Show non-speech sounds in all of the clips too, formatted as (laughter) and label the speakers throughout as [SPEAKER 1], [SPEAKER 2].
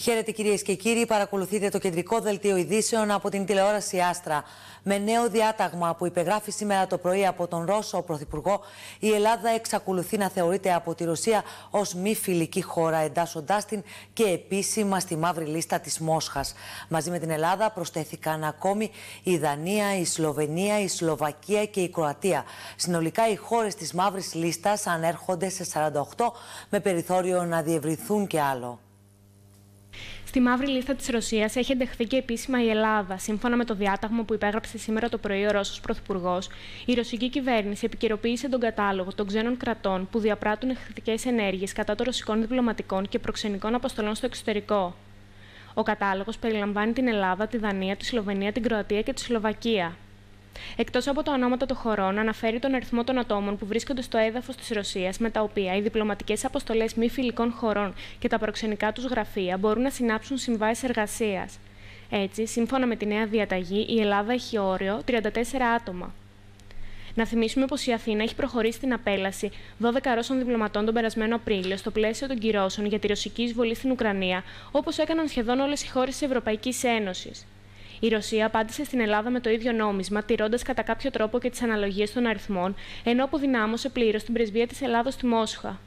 [SPEAKER 1] Χαίρετε κυρίες και κύριοι, παρακολουθείτε το κεντρικό δελτίο ειδήσεων από την τηλεόραση Άστρα. Με νέο διάταγμα που υπεγράφει σήμερα το πρωί από τον Ρώσο Πρωθυπουργό, η Ελλάδα εξακολουθεί να θεωρείται από τη Ρωσία ως μη φιλική χώρα, εντάσσοντάς την και επίσημα στη μαύρη λίστα της Μόσχας. Μαζί με την Ελλάδα προσθέθηκαν ακόμη η Δανία, η Σλοβενία, η Σλοβακία και η Κροατία. Συνολικά οι χώρες της μαύρης λίστας ανέρχονται σε 48, με περιθώριο να διευρυθούν και άλλο.
[SPEAKER 2] Στη μαύρη λίστα της Ρωσίας έχει εντεχθεί και επίσημα η Ελλάδα. Σύμφωνα με το διάταγμα που υπέγραψε σήμερα το πρωί ο Ρώσος Πρωθυπουργός, η ρωσική κυβέρνηση επικαιροποίησε τον κατάλογο των ξένων κρατών που διαπράττουν εκρηκτικέ ενέργειες κατά των ρωσικών διπλωματικών και προξενικών αποστολών στο εξωτερικό. Ο κατάλογος περιλαμβάνει την Ελλάδα, τη Δανία, τη Σλοβενία, την Κροατία και τη Σλοβακία. Εκτός από τα ονόματα των χωρών, αναφέρει τον αριθμό των ατόμων που βρίσκονται στο έδαφος της Ρωσίας, με τα οποία οι διπλωματικές αποστολές μη φιλικών χωρών και τα προξενικά τους γραφεία μπορούν να συνάψουν συμβάσεις εργασίας. Έτσι, σύμφωνα με τη νέα διαταγή, η Ελλάδα έχει όριο 34 άτομα. Να θυμίσουμε πως η Αθήνα έχει προχωρήσει στην απέλαση 12 Ρώσων διπλωματών τον περασμένο Απρίλιο στο πλαίσιο των κυρώσεων για τη ρωσική εισβολή στην Ουκρανία, όπως έκαναν σχεδόν όλες οι χώρες της Ευρωπαϊκής Ένωσης. Η Ρωσία απάντησε στην Ελλάδα με το ίδιο νόμισμα, τηρώντας κατά κάποιο τρόπο και τις αναλογίες των αριθμών, ενώ αποδυνάμωσε πλήρως την πρεσβεία της Ελλάδα στη Μόσχα.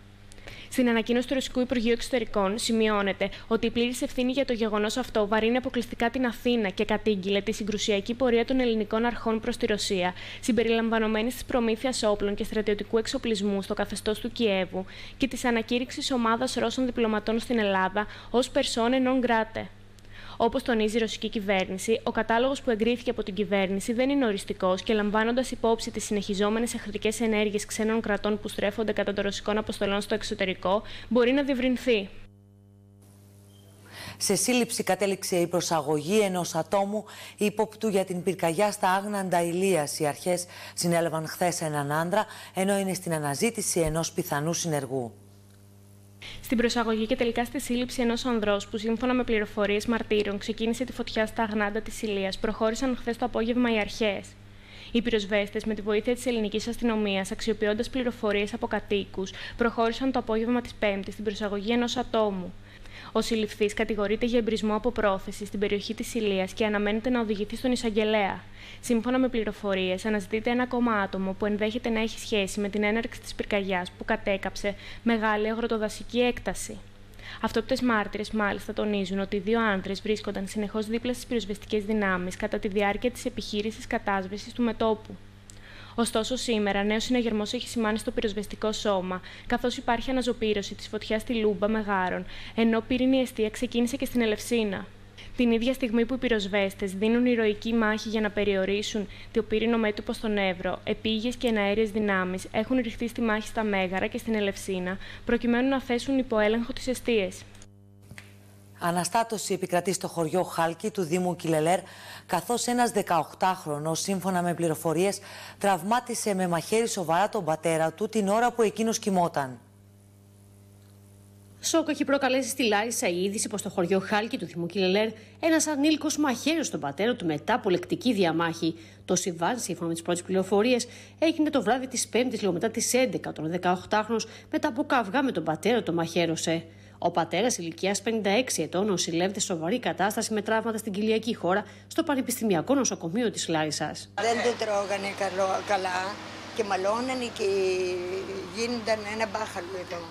[SPEAKER 2] Στην ανακοίνωση του Ρωσικού Υπουργείου Εξωτερικών σημειώνεται ότι η πλήρης ευθύνη για το γεγονός αυτό βαρύνει αποκλειστικά την Αθήνα και κατήγγειλε τη συγκρουσιακή πορεία των ελληνικών αρχών προς τη Ρωσία, συμπεριλαμβανομένης της προμήθειας όπλων και στρατιωτικού εξοπλισμού στο καθεστώς του Κιέβου και της ανακήρυξης ομάδας Ρώσων διπλωματών στην Ελλάδα ως persone non grate. Όπως τονίζει η ρωσική κυβέρνηση, ο κατάλογος που εγκρίθηκε από την κυβέρνηση δεν είναι οριστικός και λαμβάνοντας υπόψη τις συνεχιζόμενες εχθρικές ενέργειες ξένων κρατών που στρέφονται κατά των ρωσικών αποστολών στο εξωτερικό, μπορεί να διευρυνθεί.
[SPEAKER 1] Σε σύλληψη κατέληξε η προσαγωγή ενός ατόμου ύποπτου για την πυρκαγιά στα Άγναντα Ηλίας. Οι αρχές συνέλαβαν χθες έναν άντρα, ενώ είναι στην αναζήτηση ενός πιθανού συνεργού.
[SPEAKER 2] Στην προσαγωγή και τελικά στη σύλληψη ενός ανδρός που, σύμφωνα με πληροφορίες μαρτύρων, ξεκίνησε τη φωτιά στα αγνάντα της Ηλίας, προχώρησαν χθες το απόγευμα οι αρχές. Οι πυροσβέστες, με τη βοήθεια της ελληνικής αστυνομίας, αξιοποιώντας πληροφορίες από κατοίκους, προχώρησαν το απόγευμα της Πέμπτης στην προσαγωγή ενός ατόμου. Ο συλληφθής κατηγορείται για εμπρισμό από πρόθεση στην περιοχή της Ηλίας και αναμένεται να οδηγηθεί στον εισαγγελέα. Σύμφωνα με πληροφορίες, αναζητείται ένα ακόμα άτομο που ενδέχεται να έχει σχέση με την έναρξη της πυρκαγιάς που κατέκαψε μεγάλη αγροτοδασική έκταση. Αυτόπτες μάρτυρες μάλιστα τονίζουν ότι οι δύο άντρε βρίσκονταν συνεχώς δίπλα στις πυροσβεστικές δυνάμεις κατά τη διάρκεια της επιχείρησης κατάσβεσης του μετόπου. Ωστόσο, σήμερα νέος συναγερμός έχει σημάνει στο πυροσβεστικό σώμα, καθώς υπάρχει αναζωπήρωση της φωτιάς στη Λούμπα Μεγάρων, ενώ πύρινη εστία ξεκίνησε και στην Ελευσίνα. Την ίδια στιγμή που οι πυροσβέστες δίνουν ηρωική μάχη για να περιορίσουν το πύρινο μέτωπο στον Εύρο, επίγειες και εναέριες δυνάμεις έχουν ριχθεί στη μάχη στα Μέγαρα και στην Ελευσίνα, προκειμένου να θέσουν υπό έλεγχο τις εστίες.
[SPEAKER 1] Αναστάτωση επικρατεί στο χωριό Χάλκη του Δήμου Κιλελέρ, καθώς ένας 18χρονος, σύμφωνα με πληροφορίες, τραυμάτισε με μαχαίρι σοβαρά τον πατέρα του την ώρα που εκείνος κοιμόταν.
[SPEAKER 3] Σοκ έχει προκαλέσει στη Λάρισα η είδηση πως στο χωριό Χάλκι του Δημού Κιλελέρ ένας ανήλικος μαχαίρι στον πατέρα του μετά από λεκτική διαμάχη. Το συμβάν, σύμφωνα με τις πρώτες πληροφορίες, έγινε το βράδυ της 5η λίγο μετά τι 11. Τον 18χρονο μετά από καυγά με τον πατέρα το μαχαίρωσε. Ο πατέρας ηλικίας 56 ετών νοσηλεύεται σε σοβαρή κατάσταση με τραύματα στην κοιλιακή χώρα στο Πανεπιστημιακό Νοσοκομείο της Λάρισας.
[SPEAKER 4] Δεν το τρώγανε καλό, καλά και μαλώνανε και γίνονταν ένα μπάχαλο εδώ.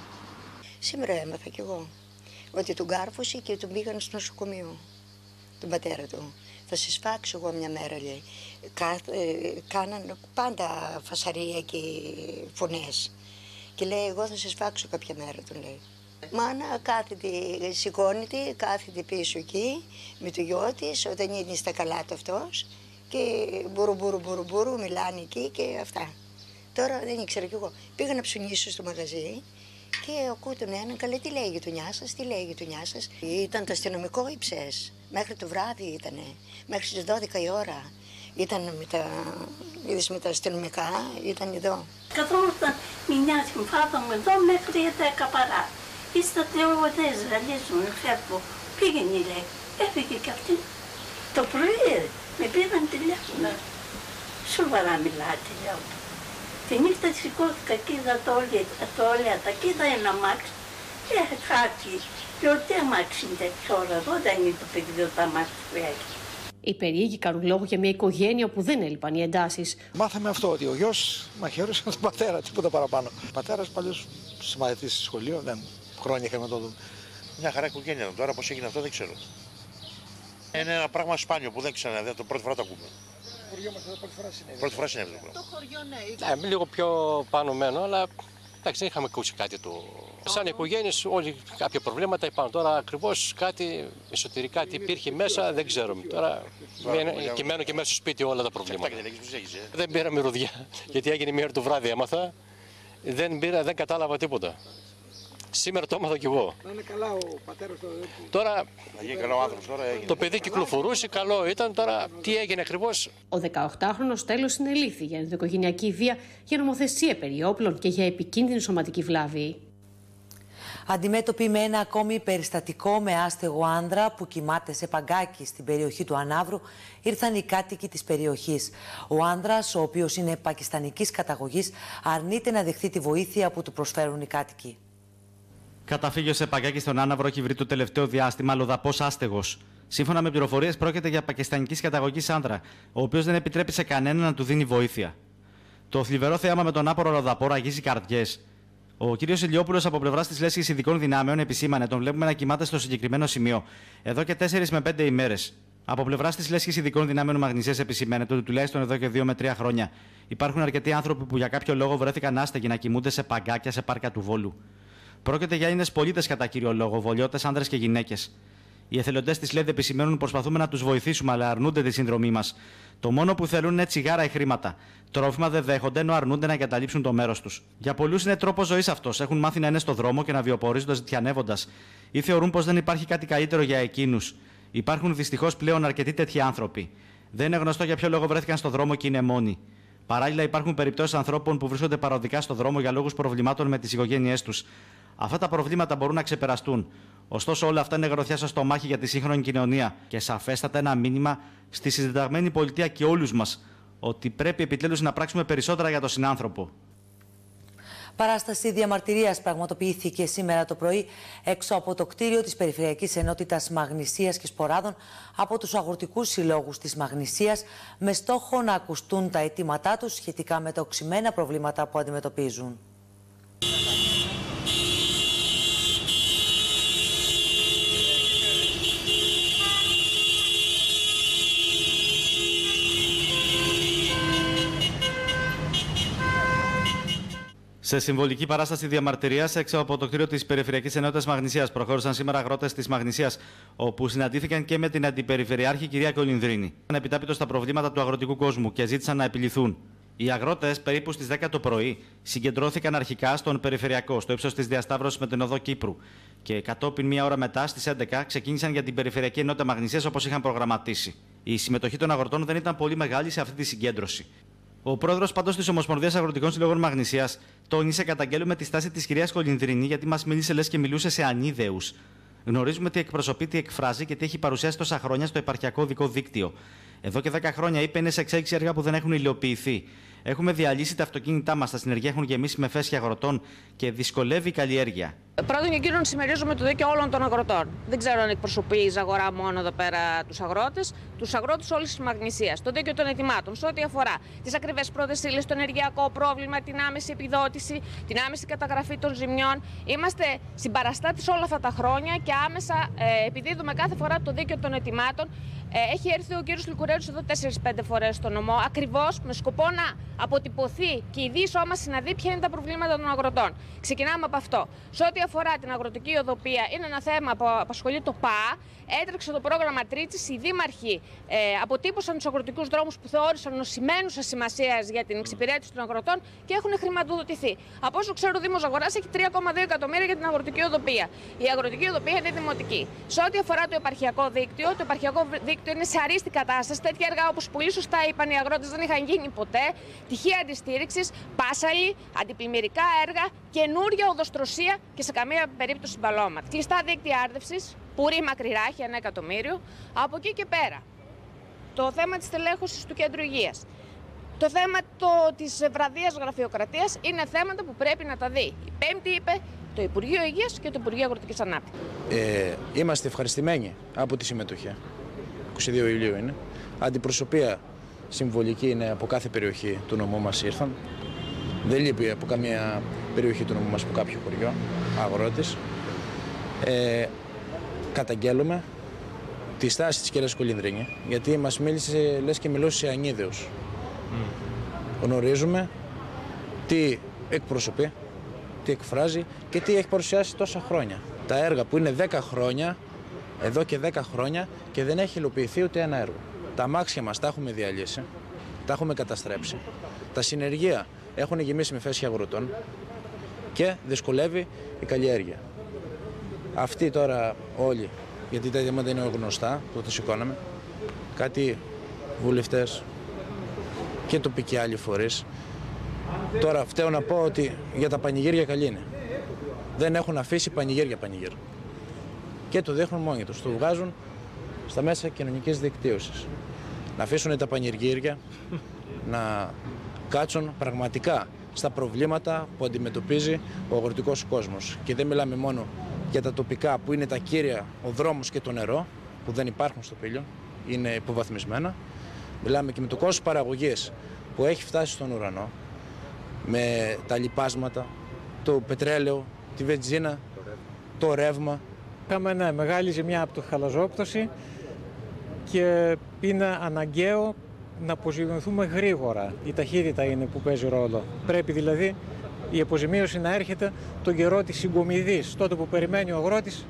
[SPEAKER 4] Σήμερα έμαθα κι εγώ ότι τον κάρφωσε και τον πήγαν στο νοσοκομείο, τον πατέρα του. Θα σε σφάξω εγώ μια μέρα, λέει. Κά, ε, κάναν πάντα φασαρία και φωνές. Και λέει, εγώ θα σε σφάξω κάποια μέρα, του λέει. Μάνα κάθεται, σηκώνεται, κάθεται πίσω εκεί με το γιο της όταν είναι στα καλά του αυτός και μπουρου μπουρου μπουρου μπουρου μιλάνε εκεί και αυτά. Τώρα δεν ήξερα κι εγώ. Πήγα να ψουνίσω στο μαγαζί και ακούω τον έναν, καλέ τι λέει η γειτονιά σας, τι λέει η γειτονιά σας; Ήταν το αστυνομικό ύψες. Μέχρι το βράδυ ήταν. Μέχρι τι 12 η ώρα. Ήταν με τα, είδες, με τα αστυνομικά, ήταν εδώ.
[SPEAKER 5] Καθόμασταν μια συμφάταμε εδώ μέχρι 10 παρά. Είστε δεν ζαλίζουν, φεύγω. Πήγαινε λέει, έφυγε κι αυτή. Το πρωί με πήραν τηλέφωνο. Σοβαρά μιλάτε, λέω. Τη νύχτα σηκώθηκα και είδα το όλια, το όλια τα κοίτα ένα μάξ. Ε, χάκι. Και ότι αμάξι τέτοια ώρα εδώ δεν είναι το παιδί το αμάξι που έχει.
[SPEAKER 3] Οι περίεργοι κάνουν λόγο για μια οικογένεια όπου δεν έλειπαν οι εντάσεις.
[SPEAKER 6] Μάθαμε αυτό, ότι ο γιος μαχαίρωσε τον πατέρα, τίποτα παραπάνω. Ο πατέρας παλιός συμμαθητή στη σχολείο, δεν χρόνια είχαμε το δούμε.
[SPEAKER 7] Μια χαρά οικογένεια τώρα, πώς έγινε αυτό δεν ξέρω. Είναι ένα πράγμα σπάνιο που δεν ξέρω, δεν το πρώτη φορά το ακούμε.
[SPEAKER 6] πρώτη φορά συνέβη.
[SPEAKER 7] Πρώτη φορά συνέβη.
[SPEAKER 8] Το χωριό, ναι. Ναι, λίγο πιο πάνω μένω, αλλά εντάξει, δεν είχαμε ακούσει κάτι του. Σαν οικογένειες, όλοι κάποια προβλήματα υπάρχουν. Τώρα ακριβώς κάτι εσωτερικά τι υπήρχε μέσα δεν ξέρουμε. Τώρα και μένω και μέσα στο σπίτι όλα τα προβλήματα. Δεν πήραμε ρουδιά, (laughs) γιατί έγινε μία ώρα το βράδυ, έμαθα. Δεν, πήρα, δεν κατάλαβα τίποτα. Σήμερα το έμαθα κι εγώ.
[SPEAKER 6] Να είναι καλά ο πατέρας του.
[SPEAKER 8] Τώρα,
[SPEAKER 7] καλό άνθρωπος, τώρα έγινε.
[SPEAKER 8] το παιδί κυκλοφορούσε, καλό ήταν. Τώρα τι έγινε ακριβώς;
[SPEAKER 3] Ο 18χρονο τέλο συνελήφθη για ενδοοικογενειακή βία, για νομοθεσία περί όπλων και για επικίνδυνη σωματική βλάβη.
[SPEAKER 1] Αντιμέτωποι με ένα ακόμη περιστατικό με άστεγο άνδρα που κοιμάται σε παγκάκι στην περιοχή του Ανάβρου, ήρθαν οι κάτοικοι της περιοχής. Ο άνδρας, ο οποίος είναι πακιστανικής καταγωγής, αρνείται να δεχθεί τη βοήθεια που του προσφέρουν οι κάτοικοι.
[SPEAKER 9] Καταφύγιο σε παγκάκι στον Άναβρο έχει βρει το τελευταίο διάστημα λοδαπός άστεγος. Σύμφωνα με πληροφορίες, πρόκειται για πακιστανικής καταγωγής άνδρα, ο οποίος δεν επιτρέπει σε κανέναν να του δίνει βοήθεια. Το θλιβερό θέαμα με τον άπορο λοδαπό ραγίζει καρδιές. Ο κ. Ηλιόπουλος από πλευράς της Λέσχης Ειδικών Δυνάμεων επισήμανε τον βλέπουμε να κοιμάται στο συγκεκριμένο σημείο εδώ και 4 με 5 ημέρες. Από πλευράς της Λέσχης Ειδικών Δυνάμεων Μαγνησίας επισημαίνεται ότι τουλάχιστον εδώ και 2 με 3 χρόνια υπάρχουν αρκετοί άνθρωποι που για κάποιο λόγο βρέθηκαν άστεγοι να κοιμούνται σε παγκάκια σε πάρκα του Βόλου. Πρόκειται για Έλληνες πολίτες κατά κύριο λόγο, βολιώτες, άνδρες και γυναίκες. Οι εθελοντές της ΛΕΔ επισημαίνουν προσπαθούμε να τους βοηθήσουμε, αλλά αρνούνται τη συνδρομή μας. Το μόνο που θέλουν είναι τσιγάρα ή χρήματα. Τρόφιμα δεν δέχονται, ενώ αρνούνται να εγκαταλείψουν το μέρος τους. Για πολλούς είναι τρόπος ζωής αυτός. Έχουν μάθει να είναι στο δρόμο και να βιοπορίζονται ζητιανεύοντας. Ή θεωρούν πως δεν υπάρχει κάτι καλύτερο για εκείνους. Υπάρχουν δυστυχώς πλέον αρκετοί τέτοιοι άνθρωποι. Δεν είναι γνωστό για ποιο λόγο βρέθηκαν στο δρόμο και είναι μόνοι. Παράλληλα, υπάρχουν περιπτώσεις ανθρώπων που βρίσκονται παροδικά στο δρόμο για λόγους προβλημάτων με τις οικογένειές τους. Αυτά τα προβλήματα μπορούν να ξεπεραστούν. Ωστόσο, όλα αυτά είναι γροθιά στο στομάχι για τη σύγχρονη κοινωνία και σαφέστατα ένα μήνυμα στη συνταγμένη πολιτεία και όλους μας ότι πρέπει επιτέλους να πράξουμε περισσότερα για τον συνάνθρωπο.
[SPEAKER 1] Παράσταση διαμαρτυρίας πραγματοποιήθηκε σήμερα το πρωί έξω από το κτίριο της Περιφερειακής Ενότητας Μαγνησίας και Σποράδων από τους αγροτικούς συλλόγους της Μαγνησίας με στόχο να ακουστούν τα αιτήματά τους σχετικά με τα οξυμένα προβλήματα που αντιμετωπίζουν.
[SPEAKER 9] Σε συμβολική παράσταση διαμαρτυρίας έξω από το κτίριο της Περιφερειακής Ενότητας Μαγνησίας προχώρησαν σήμερα αγρότες της Μαγνησίας, όπου συναντήθηκαν και με την Αντιπεριφερειάρχη κυρία Κολυνδρίνη. Ήταν επιτάπητος στα προβλήματα του αγροτικού κόσμου και ζήτησαν να επιληθούν. Οι αγρότες, περίπου στις 10 το πρωί, συγκεντρώθηκαν αρχικά στον Περιφερειακό, στο ύψος της διασταύρωσης με την οδό Κύπρου. Και κατόπιν μία ώρα μετά, στις 11, ξεκίνησαν για την Περιφερειακή Ενότητα Μαγνησίας όπως είχαν προγραμματίσει. Η συμμετοχή των αγροτών δεν ήταν πολύ μεγάλη σε αυτή τη συγκέντρωση. Ο πρόεδρος πάντως της Ομοσπονδίας Αγροτικών Συλλόγων Μαγνησίας τόνισε καταγγέλουμε τη στάση της κυρίας Κολυνδρινή γιατί μας μίλησε λες και μιλούσε σε ανίδεους. Γνωρίζουμε τι εκπροσωπεί, τι εκφράζει και τι έχει παρουσιάσει τόσα χρόνια στο επαρχιακό δικό δίκτυο. Εδώ και 10 χρόνια είπε είναι σε εξέλιξη έργα που δεν έχουν υλοποιηθεί. Έχουμε διαλύσει τα αυτοκίνητά μας, τα συνεργεία έχουν γεμίσει με φέσια αγροτών και δυσκολεύει η καλλιέργεια.
[SPEAKER 10] Πρώτον και κύριον, συμμερίζομαι το δίκαιο όλων των αγροτών. Δεν ξέρω αν εκπροσωπεί η Ζαγορά μόνο εδώ πέρα τους αγρότες, τους αγρότες όλης της Μαγνησίας. Το δίκαιο των ετοιμάτων, σε ό,τι αφορά τις ακριβές πρώτε ύλε, το ενεργειακό πρόβλημα, την άμεση επιδότηση, την άμεση καταγραφή των ζημιών. Είμαστε συμπαραστάτες όλα αυτά τα χρόνια και άμεσα ε, επιδίδουμε κάθε φορά το δίκαιο των ετοιμάτων. Ε, έχει έρθει ο κύριος Λικουρέλου εδώ 4-5 φορές στο νομό, ακριβώς με σκοπό να αποτυπωθεί και η δίσόμαση να δει ποια είναι τα προβλήματα των αγροτών. Ξεκινάμε από αυτό. Σε ό,τι αφορά την αγροτική οδοπία, είναι ένα θέμα που απασχολεί το ΠΑ. Έτρεξε το πρόγραμμα Τρίτης. Οι δήμαρχοι ε, αποτύπωσαν τους αγροτικούς δρόμους που θεώρησαν νοσημένουσας σημασίας για την εξυπηρέτηση των αγροτών και έχουν χρηματοδοτηθεί. Από όσο ξέρω, ο Δήμος Αγοράς έχει 3,2 εκατομμύρια για την αγροτική οδοπία. Η αγροτική οδοπία είναι δημοτική. Σε ό,τι αφορά το επαρχιακό δίκτυο, το επαρχιακό δίκτυο είναι σε αρίστη κατάσταση. Τέτοια έργα, όπως πολύ σωστά είπαν οι αγρότες, δεν είχαν γίνει ποτέ. Τυχαία αντιστήριξης, πάσαλη, αντιπλημμυρικά έργα, καινούρια οδοστροσία και σε καμία περίπτωση μπαλώματα. Κλειστά δίκτυα άρδευσης, πουρή μακρυράχη, ένα εκατομμύριο. Από εκεί και πέρα. Το θέμα της τελέχωσης του κέντρου υγείας. Το θέμα το, της βραδίας γραφειοκρατίας είναι θέματα που πρέπει να τα δει. Η Πέμπτη είπε το Υπουργείο Υγείας και το Υπουργείο Αγροτικής Ανάπτυξης.
[SPEAKER 11] Ε, είμαστε ευχαριστημένοι από τη συμμετοχή. 22 Ιουλίου είναι. Αντιπροσωπεία συμβολική είναι από κάθε περιοχή του νομού μας ήρθαν. Δεν λείπει από καμία περιοχή του νομού μας από κάποιο χωριό, αγρότης. Ε, καταγγέλουμε τη στάση της κυρίας Κολυνδρίνη, γιατί μας μίλησε, λες και μιλούσε σε ανίδεους. Mm. Γνωρίζουμε τι εκπροσωπεί, τι εκφράζει και τι έχει παρουσιάσει τόσα χρόνια. Τα έργα που είναι 10 χρόνια, εδώ και 10 χρόνια και δεν έχει υλοποιηθεί ούτε ένα έργο. Τα αμάξια μας τα έχουμε διαλύσει, τα έχουμε καταστρέψει. Τα συνεργεία έχουν γεμίσει με φέσια αγροτών και δυσκολεύει η καλλιέργεια. Αυτοί τώρα όλοι, γιατί τα θέματα είναι γνωστά, το το σηκώναμε, κάτι βουλευτές και τοπικοί άλλοι φορείς. Τώρα φταίω να πω ότι για τα πανηγύρια καλή είναι. Δεν έχουν αφήσει πανηγύρια πανηγύρια. Και το δείχνουν μόνοι τους. Το βγάζουν στα μέσα κοινωνικής δικτύωσης. Να αφήσουν τα πανηγύρια, να κάτσουν πραγματικά στα προβλήματα που αντιμετωπίζει ο αγροτικός κόσμος. Και δεν μιλάμε μόνο για τα τοπικά που είναι τα κύρια, ο δρόμος και το νερό, που δεν υπάρχουν στο πύλιο, είναι υποβαθμισμένα. Μιλάμε και με το κόστος παραγωγής που έχει φτάσει στον ουρανό, με τα λιπάσματα, το πετρέλαιο, τη βενζίνα, το ρεύμα.
[SPEAKER 12] Είχαμε ναι, μεγάλη ζημιά από το χαλαζόπτωση και είναι αναγκαίο να αποζημιωθούμε γρήγορα. Η ταχύτητα είναι που παίζει ρόλο. Πρέπει δηλαδή η αποζημίωση να έρχεται τον καιρό της συγκομιδής, τότε που περιμένει ο αγρότης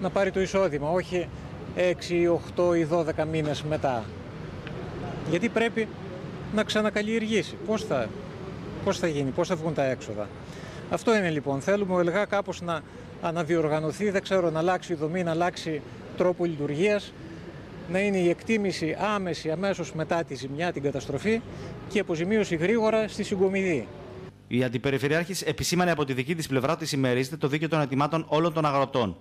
[SPEAKER 12] να πάρει το εισόδημα, όχι 6, 8 ή 12 μήνες μετά. Γιατί πρέπει να ξανακαλλιεργήσει. Πώς θα, πώς θα γίνει, πώς θα βγουν τα έξοδα. Αυτό είναι λοιπόν. Θέλουμε ο ΕΛΓΑ κάπως να αναδιοργανωθεί, δεν ξέρω, να αλλάξει η δομή, να αλλάξει τρόπο λειτουργίας, να είναι η εκτίμηση άμεση αμέσως μετά τη ζημιά, την καταστροφή και αποζημίωση γρήγορα στη συγκομιδή.
[SPEAKER 9] Η Αντιπεριφερειάρχης επισήμανε από τη δική της πλευρά ότι συμμερίζεται το δίκαιο των ετοιμάτων όλων των αγροτών.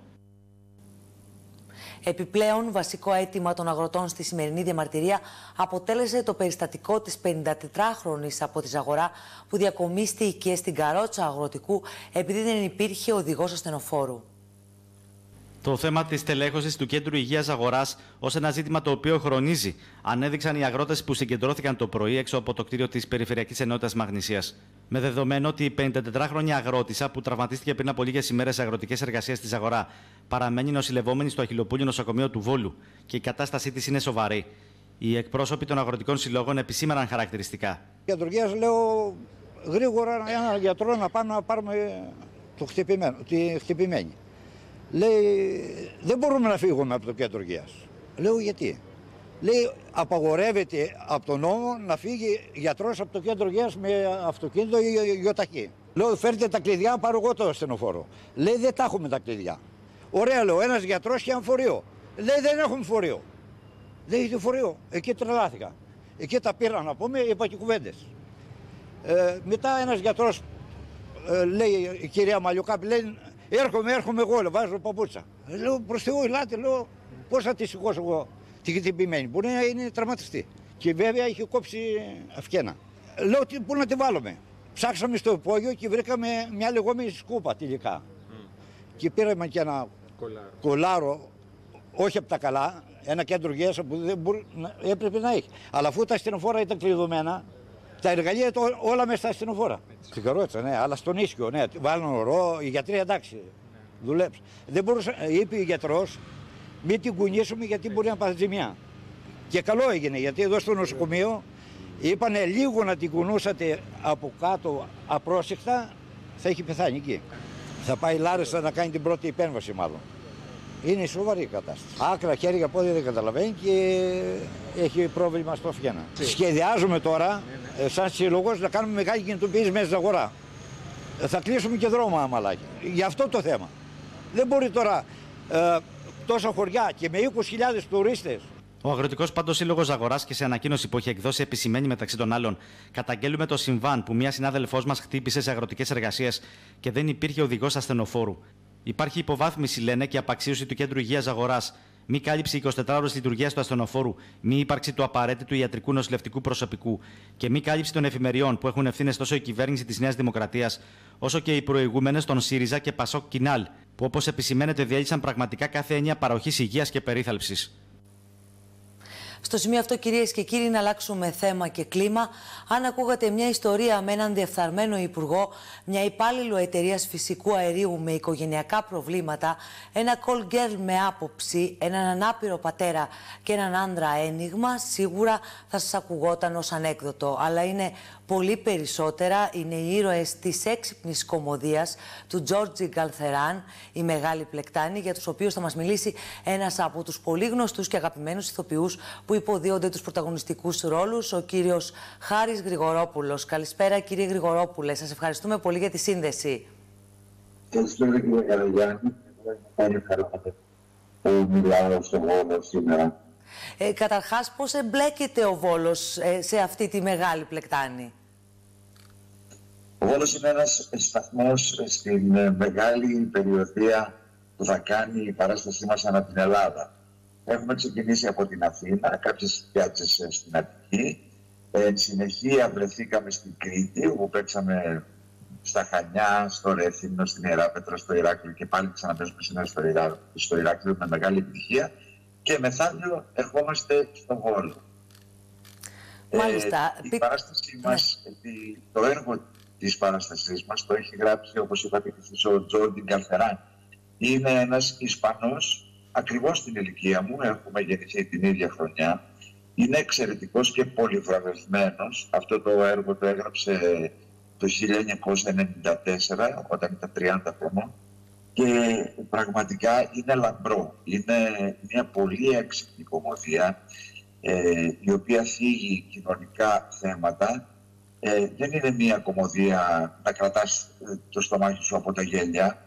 [SPEAKER 1] Επιπλέον, βασικό αίτημα των αγροτών στη σημερινή διαμαρτυρία αποτέλεσε το περιστατικό της 54χρονης από τη Ζαγορά που διακομίστηκε στην καρότσα αγροτικού επειδή δεν υπήρχε οδηγός ασθενοφόρου.
[SPEAKER 9] Το θέμα της τελέχωσης του Κέντρου Υγείας Αγοράς ως ένα ζήτημα το οποίο χρονίζει, ανέδειξαν οι αγρότες που συγκεντρώθηκαν το πρωί έξω από το κτίριο της Περιφερειακής Ενότητας Μαγνησίας. Με δεδομένο ότι η 54χρονη αγρότησα που τραυματίστηκε πριν από λίγες ημέρες σε αγροτικές εργασίες της Αγορά παραμένει νοσηλευόμενη στο Αχυλοπούλιο νοσοκομείο του Βόλου και η κατάστασή της είναι σοβαρή. Οι εκπρόσωποι των αγροτικών συλλόγων επισήμαναν χαρακτηριστικά.
[SPEAKER 13] Γιατρογία λέω γρήγορα ένα γιατρό να πάμε να πάρουμε το χτυπημένο, τη χτυπημένη. Λέει, δεν μπορούμε να φύγουμε από το κέντρο υγείας. Λέω γιατί; Λέει, απαγορεύεται από τον νόμο να φύγει γιατρός από το κέντρο υγείας με αυτοκίνητο ή γιοταχή. Λέω, φέρτε τα κλειδιά, πάρω εγώ το ασθενοφόρο. Λέει, δεν τα έχουμε τα κλειδιά. Ωραία, λέω, ένας γιατρός και ένα φορείο. Λέει, δεν έχουμε φορείο. Λέει, το φορείο. Εκεί τρελάθηκα. Εκεί τα πήρα να πούμε, είπα και κουβέντες. Ε, μετά ένας γιατρός, ε, λέει, η κυρία Μαλιοκάπη, λέει, Έρχομαι, έρχομαι εγώ, βάζω παπούτσα. Λέω προς Θεού, ελάτε, λέω πώς θα τη σηκώσω εγώ τη χτυπημένη. Μπορεί να είναι τραυματιστή. Και βέβαια είχε κόψει αυκένα. Λέω πού να τη βάλουμε. Ψάξαμε στο υπόγειο και βρήκαμε μια λεγόμενη σκούπα τελικά. Mm. Και πήραμε και ένα κολάρο. κολάρο, όχι από τα καλά, ένα κέντρο γέσα που δεν μπορεί, έπρεπε να έχει. Αλλά αφού τα στενοφόρα ήταν κλειδωμένα, τα εργαλεία το, όλα μέσα στα ασθενοφόρα. Στην καρότσα, ναι, αλλά στον ίσιο, ναι. Βάλουν ορό, οι γιατροί εντάξει. Ναι. Δεν μπορούσε, είπε ο γιατρός, μην την κουνήσουμε γιατί μπορεί να πάθει ζημιά. Και καλό έγινε γιατί εδώ στο νοσοκομείο είπανε λίγο να την κουνούσατε από κάτω απρόσεκτα, θα έχει πεθάνει εκεί. Θα πάει Λάρισσα να κάνει την πρώτη υπέρβαση μάλλον. Είναι σοβαρή η κατάσταση. Άκρα, χέρια, πόδια δεν καταλαβαίνει και έχει πρόβλημα στο φιένα. Σχεδιάζουμε τώρα, ε, σαν σύλλογο, να κάνουμε μεγάλη κινητοποίηση μέσα στην αγορά. Ε, θα κλείσουμε και δρόμο αμαλάκι. Γι' αυτό το θέμα. Δεν μπορεί τώρα ε, τόσα χωριά και με 20.000 τουρίστες.
[SPEAKER 9] Ο Αγροτικός Πάντος Σύλλογος Αγοράς και σε ανακοίνωση που έχει εκδώσει επισημένη μεταξύ των άλλων, καταγγέλουμε το συμβάν που μια συνάδελφός μας χτύπησε σε αγροτικές εργασίες και δεν υπήρχε οδηγός ασθενοφόρου. Υπάρχει υποβάθμιση, λένε, και απαξίωση του κέντρου υγείας αγοράς. Μη κάλυψη 24 ώρε λειτουργίας του ασθενοφόρου, μη ύπαρξη του απαραίτητου ιατρικού νοσηλευτικού προσωπικού και μη κάλυψη των εφημεριών που έχουν ευθύνες τόσο η κυβέρνηση της Νέας Δημοκρατίας, όσο και οι προηγούμενες των ΣΥΡΙΖΑ και ΠΑΣΟΚ Κινάλ, που όπως επισημαίνεται διέλυσαν πραγματικά κάθε έννοια παροχής υγείας και περίθαλψης.
[SPEAKER 1] Στο σημείο αυτό, κυρίες και κύριοι, να αλλάξουμε θέμα και κλίμα. Αν ακούγατε μια ιστορία με έναν διεφθαρμένο υπουργό, μια υπάλληλο εταιρείας φυσικού αερίου με οικογενειακά προβλήματα, ένα call girl με άποψη, έναν ανάπηρο πατέρα και έναν άντρα ένιγμα, σίγουρα θα σας ακουγόταν ως ανέκδοτο. Αλλά είναι πολύ περισσότερα. Είναι οι ήρωες της έξυπνης κομμωδίας του Τζόρτζι Γκαλθεράν, η μεγάλη πλεκτάνη, για τους οποίους θα μας μιλήσει ένας από τους πολύ γνωστούς και αγαπημένους ηθοποιούς που υποδίονται τους πρωταγωνιστικούς ρόλους, ο κύριος Χάρης Γρηγορόπουλος. Καλησπέρα, κύριε Γρηγορόπουλε. Σας ευχαριστούμε πολύ για τη σύνδεση.
[SPEAKER 14] Καλησπέρα, κύριε Καραγιάννη. Πολύ χαρά που μιλάω στο Βόλος σήμερα.
[SPEAKER 1] Ε, καταρχάς, πώς εμπλέκεται ο Βόλος ε, σε αυτή τη μεγάλη πλεκτάνη;
[SPEAKER 14] Ο Βόλος είναι ένας σταθμός στην ε, μεγάλη περιοδία που θα κάνει η παράστασή μας ανά την Ελλάδα. Έχουμε ξεκινήσει από την Αθήνα, κάποιες πιάτσες ε, στην Αττική. Εν συνεχεία βρεθήκαμε στην Κρήτη, όπου παίξαμε στα Χανιά, στο Ρέθυμνο, στην Ιεράπετρα, στο Ηράκλειο και πάλι ξαναπέζουμε σήμερα στο, Ηρά, στο Ηράκλειο με μεγάλη επιτυχία και μεθαύριο ερχόμαστε στον Βόλο.
[SPEAKER 1] Μάλιστα.
[SPEAKER 14] Ε, η παράστασή ναι. μας, το έργο της παράστασής μας το έχει γράψει όπως είπατε και εσείς ο Τζόρντι Γκαλφεράν. Είναι ένας Ισπανός ακριβώς στην ηλικία μου, έχουμε γεννηθεί την ίδια χρονιά. Είναι εξαιρετικός και πολυβραβευμένος. Αυτό το έργο το έγραψε το 1994 όταν ήταν 30 χρόνια και πραγματικά είναι λαμπρό. Είναι μια πολύ έξυπνη κομμωδία ε, η οποία θίγει κοινωνικά θέματα. Ε, δεν είναι μια κομμωδία να κρατάς ε, το στομάχι σου από τα γέλια.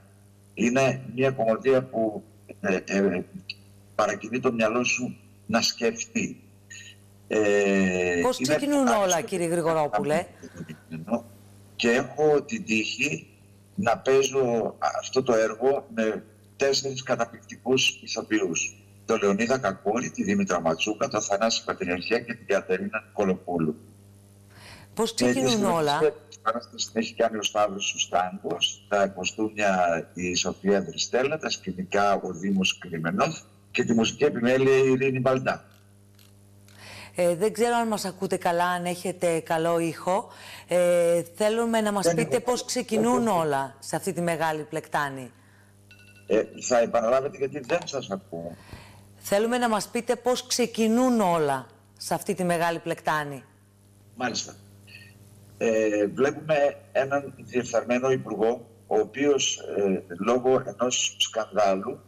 [SPEAKER 14] Είναι μια κομμωδία που ε, ε, παρακινεί το μυαλό σου να σκεφτεί.
[SPEAKER 1] Ε, Πώς ξεκινούν όλα, κύριε Γρηγορόπουλε;
[SPEAKER 14] Και έχω την τύχη να παίζω αυτό το έργο με τέσσερις καταπληκτικούς ηθοποιούς. Το Λεωνίδα Κακούρη, τη Δήμητρα Ματσούκα, το Θανάση Πατριαρχία και την Κατερίνα Κολοπούλου.
[SPEAKER 1] Πώς ξεκινούν όλα;
[SPEAKER 14] Την έχει κάνει ο Σταύρος Σουστάνγκος, τα κοστούμια η Σοφία Δριστέλα, τα σκηνικά ο Δήμος Κρυμενόφ και τη μουσική επιμέλεια η Ειρήνη Μπαλντά.
[SPEAKER 1] Ε, δεν ξέρω αν μας ακούτε καλά, αν έχετε καλό ήχο. Ε, θέλουμε να μας πείτε πώς ξεκινούν όλα σε αυτή τη μεγάλη πλεκτάνη.
[SPEAKER 14] Ε, θα επαναλάβετε γιατί δεν σας ακούω.
[SPEAKER 1] Θέλουμε να μας πείτε πώς ξεκινούν όλα σε αυτή τη μεγάλη πλεκτάνη.
[SPEAKER 14] Μάλιστα. Ε, βλέπουμε έναν διεφθαρμένο υπουργό, ο οποίος ε, λόγω ενός σκανδάλου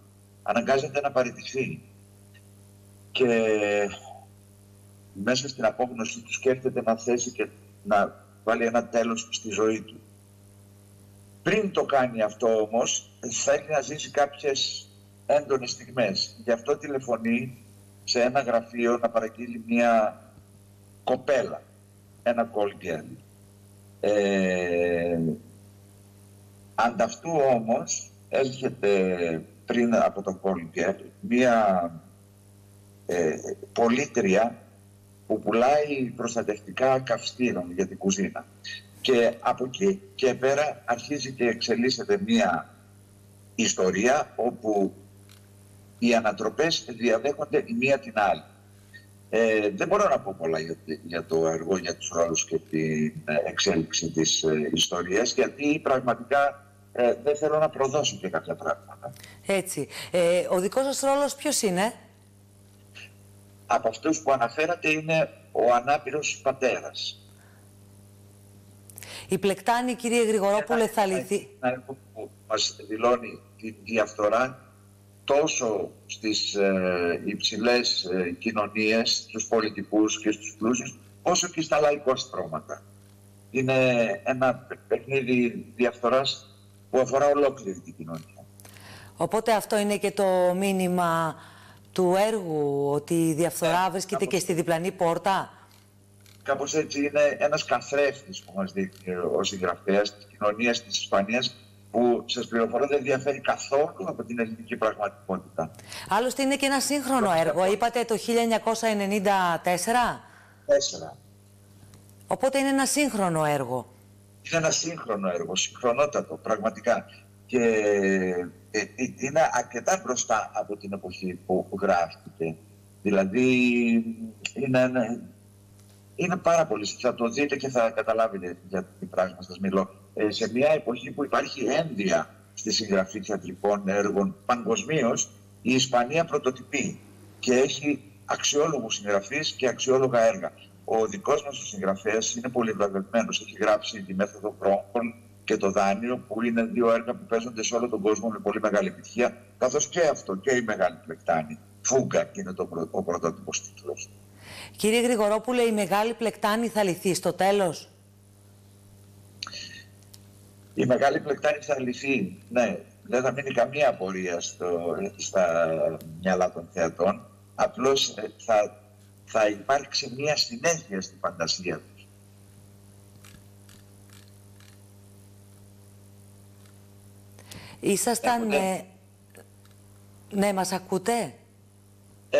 [SPEAKER 14] αναγκάζεται να παραιτηθεί. Και μέσα στην απόγνωση του σκέφτεται να θέσει και να βάλει ένα τέλος στη ζωή του. Πριν το κάνει αυτό όμως, θα έχει να ζήσει κάποιες έντονες στιγμές. Γι' αυτό τηλεφωνεί σε ένα γραφείο να παραγγείλει μια κοπέλα, ένα call Ε, ανταυτού όμως έρχεται πριν από το call μια ε, πολίτρια που πουλάει προστατευτικά καυστήρων για την κουζίνα. Και από εκεί και πέρα αρχίζει και εξελίσσεται μία ιστορία όπου οι ανατροπές διαδέχονται η μία την άλλη. Ε, δεν μπορώ να πω πολλά για, το έργο, για τους ρόλους και την εξέλιξη της ε, ιστορίας, γιατί πραγματικά ε, δεν θέλω να προδώσω και κάποια πράγματα.
[SPEAKER 1] Έτσι. Ε, ο δικός σας ρόλος ποιος είναι;
[SPEAKER 14] από αυτούς που αναφέρατε είναι ο ανάπηρος πατέρας.
[SPEAKER 1] Η πλεκτάνη, κύριε Γρηγορόπουλε, θα λυθεί.
[SPEAKER 14] Ένα που μας δηλώνει τη διαφθορά τόσο στις ε, υψηλές ε, κοινωνίες, στους πολιτικούς και στους πλούσιους, όσο και στα λαϊκά στρώματα. Είναι ένα παιχνίδι διαφθοράς που αφορά ολόκληρη την κοινωνία.
[SPEAKER 1] Οπότε αυτό είναι και το μήνυμα του έργου, ότι η διαφθορά ε, βρίσκεται και στη διπλανή πόρτα;
[SPEAKER 14] Κάπως έτσι είναι ένας καθρέφτης που μας δείχνει ο συγγραφέας της κοινωνίας της Ισπανίας που σας πληροφορώ δεν διαφέρει καθόλου από την ελληνική πραγματικότητα.
[SPEAKER 1] Άλλωστε είναι και ένα σύγχρονο έργο. Είπατε το 1994.
[SPEAKER 14] Τέσσερα.
[SPEAKER 1] Οπότε είναι ένα σύγχρονο έργο.
[SPEAKER 14] Είναι ένα σύγχρονο έργο, συγχρονότατο, πραγματικά. Και ε, ε, είναι αρκετά μπροστά από την εποχή που γράφτηκε. Δηλαδή, είναι, είναι πάρα πολύ. Θα το δείτε και θα καταλάβετε για τι πράγμα σας μιλώ. Ε, σε μια εποχή που υπάρχει ένδυα στη συγγραφή θεατρικών έργων παγκοσμίως, η Ισπανία πρωτοτυπεί και έχει αξιόλογους συγγραφείς και αξιόλογα έργα. Ο δικός μας ο συγγραφέας είναι πολύ βραβευμένος. Έχει γράψει τη μέθοδο Κρόγκολ και το Δάνειο, που είναι δύο έργα που παίζονται σε όλο τον κόσμο με πολύ μεγάλη επιτυχία, καθώς και αυτό και η Μεγάλη Πλεκτάνη. Φούγκα είναι το, ο πρωτότυπος τίτλος.
[SPEAKER 1] Κύριε Γρηγορόπουλε, η Μεγάλη Πλεκτάνη θα λυθεί στο τέλος;
[SPEAKER 14] Η Μεγάλη Πλεκτάνη θα λυθεί, ναι. Δεν θα μείνει καμία απορία στο, στα μυαλά των θεατών. Απλώς ε, θα, θα υπάρξει μια συνέχεια στη φαντασία τους.
[SPEAKER 1] Ήσασταν... Ναι, ναι, μας ακούτε;
[SPEAKER 14] Ε,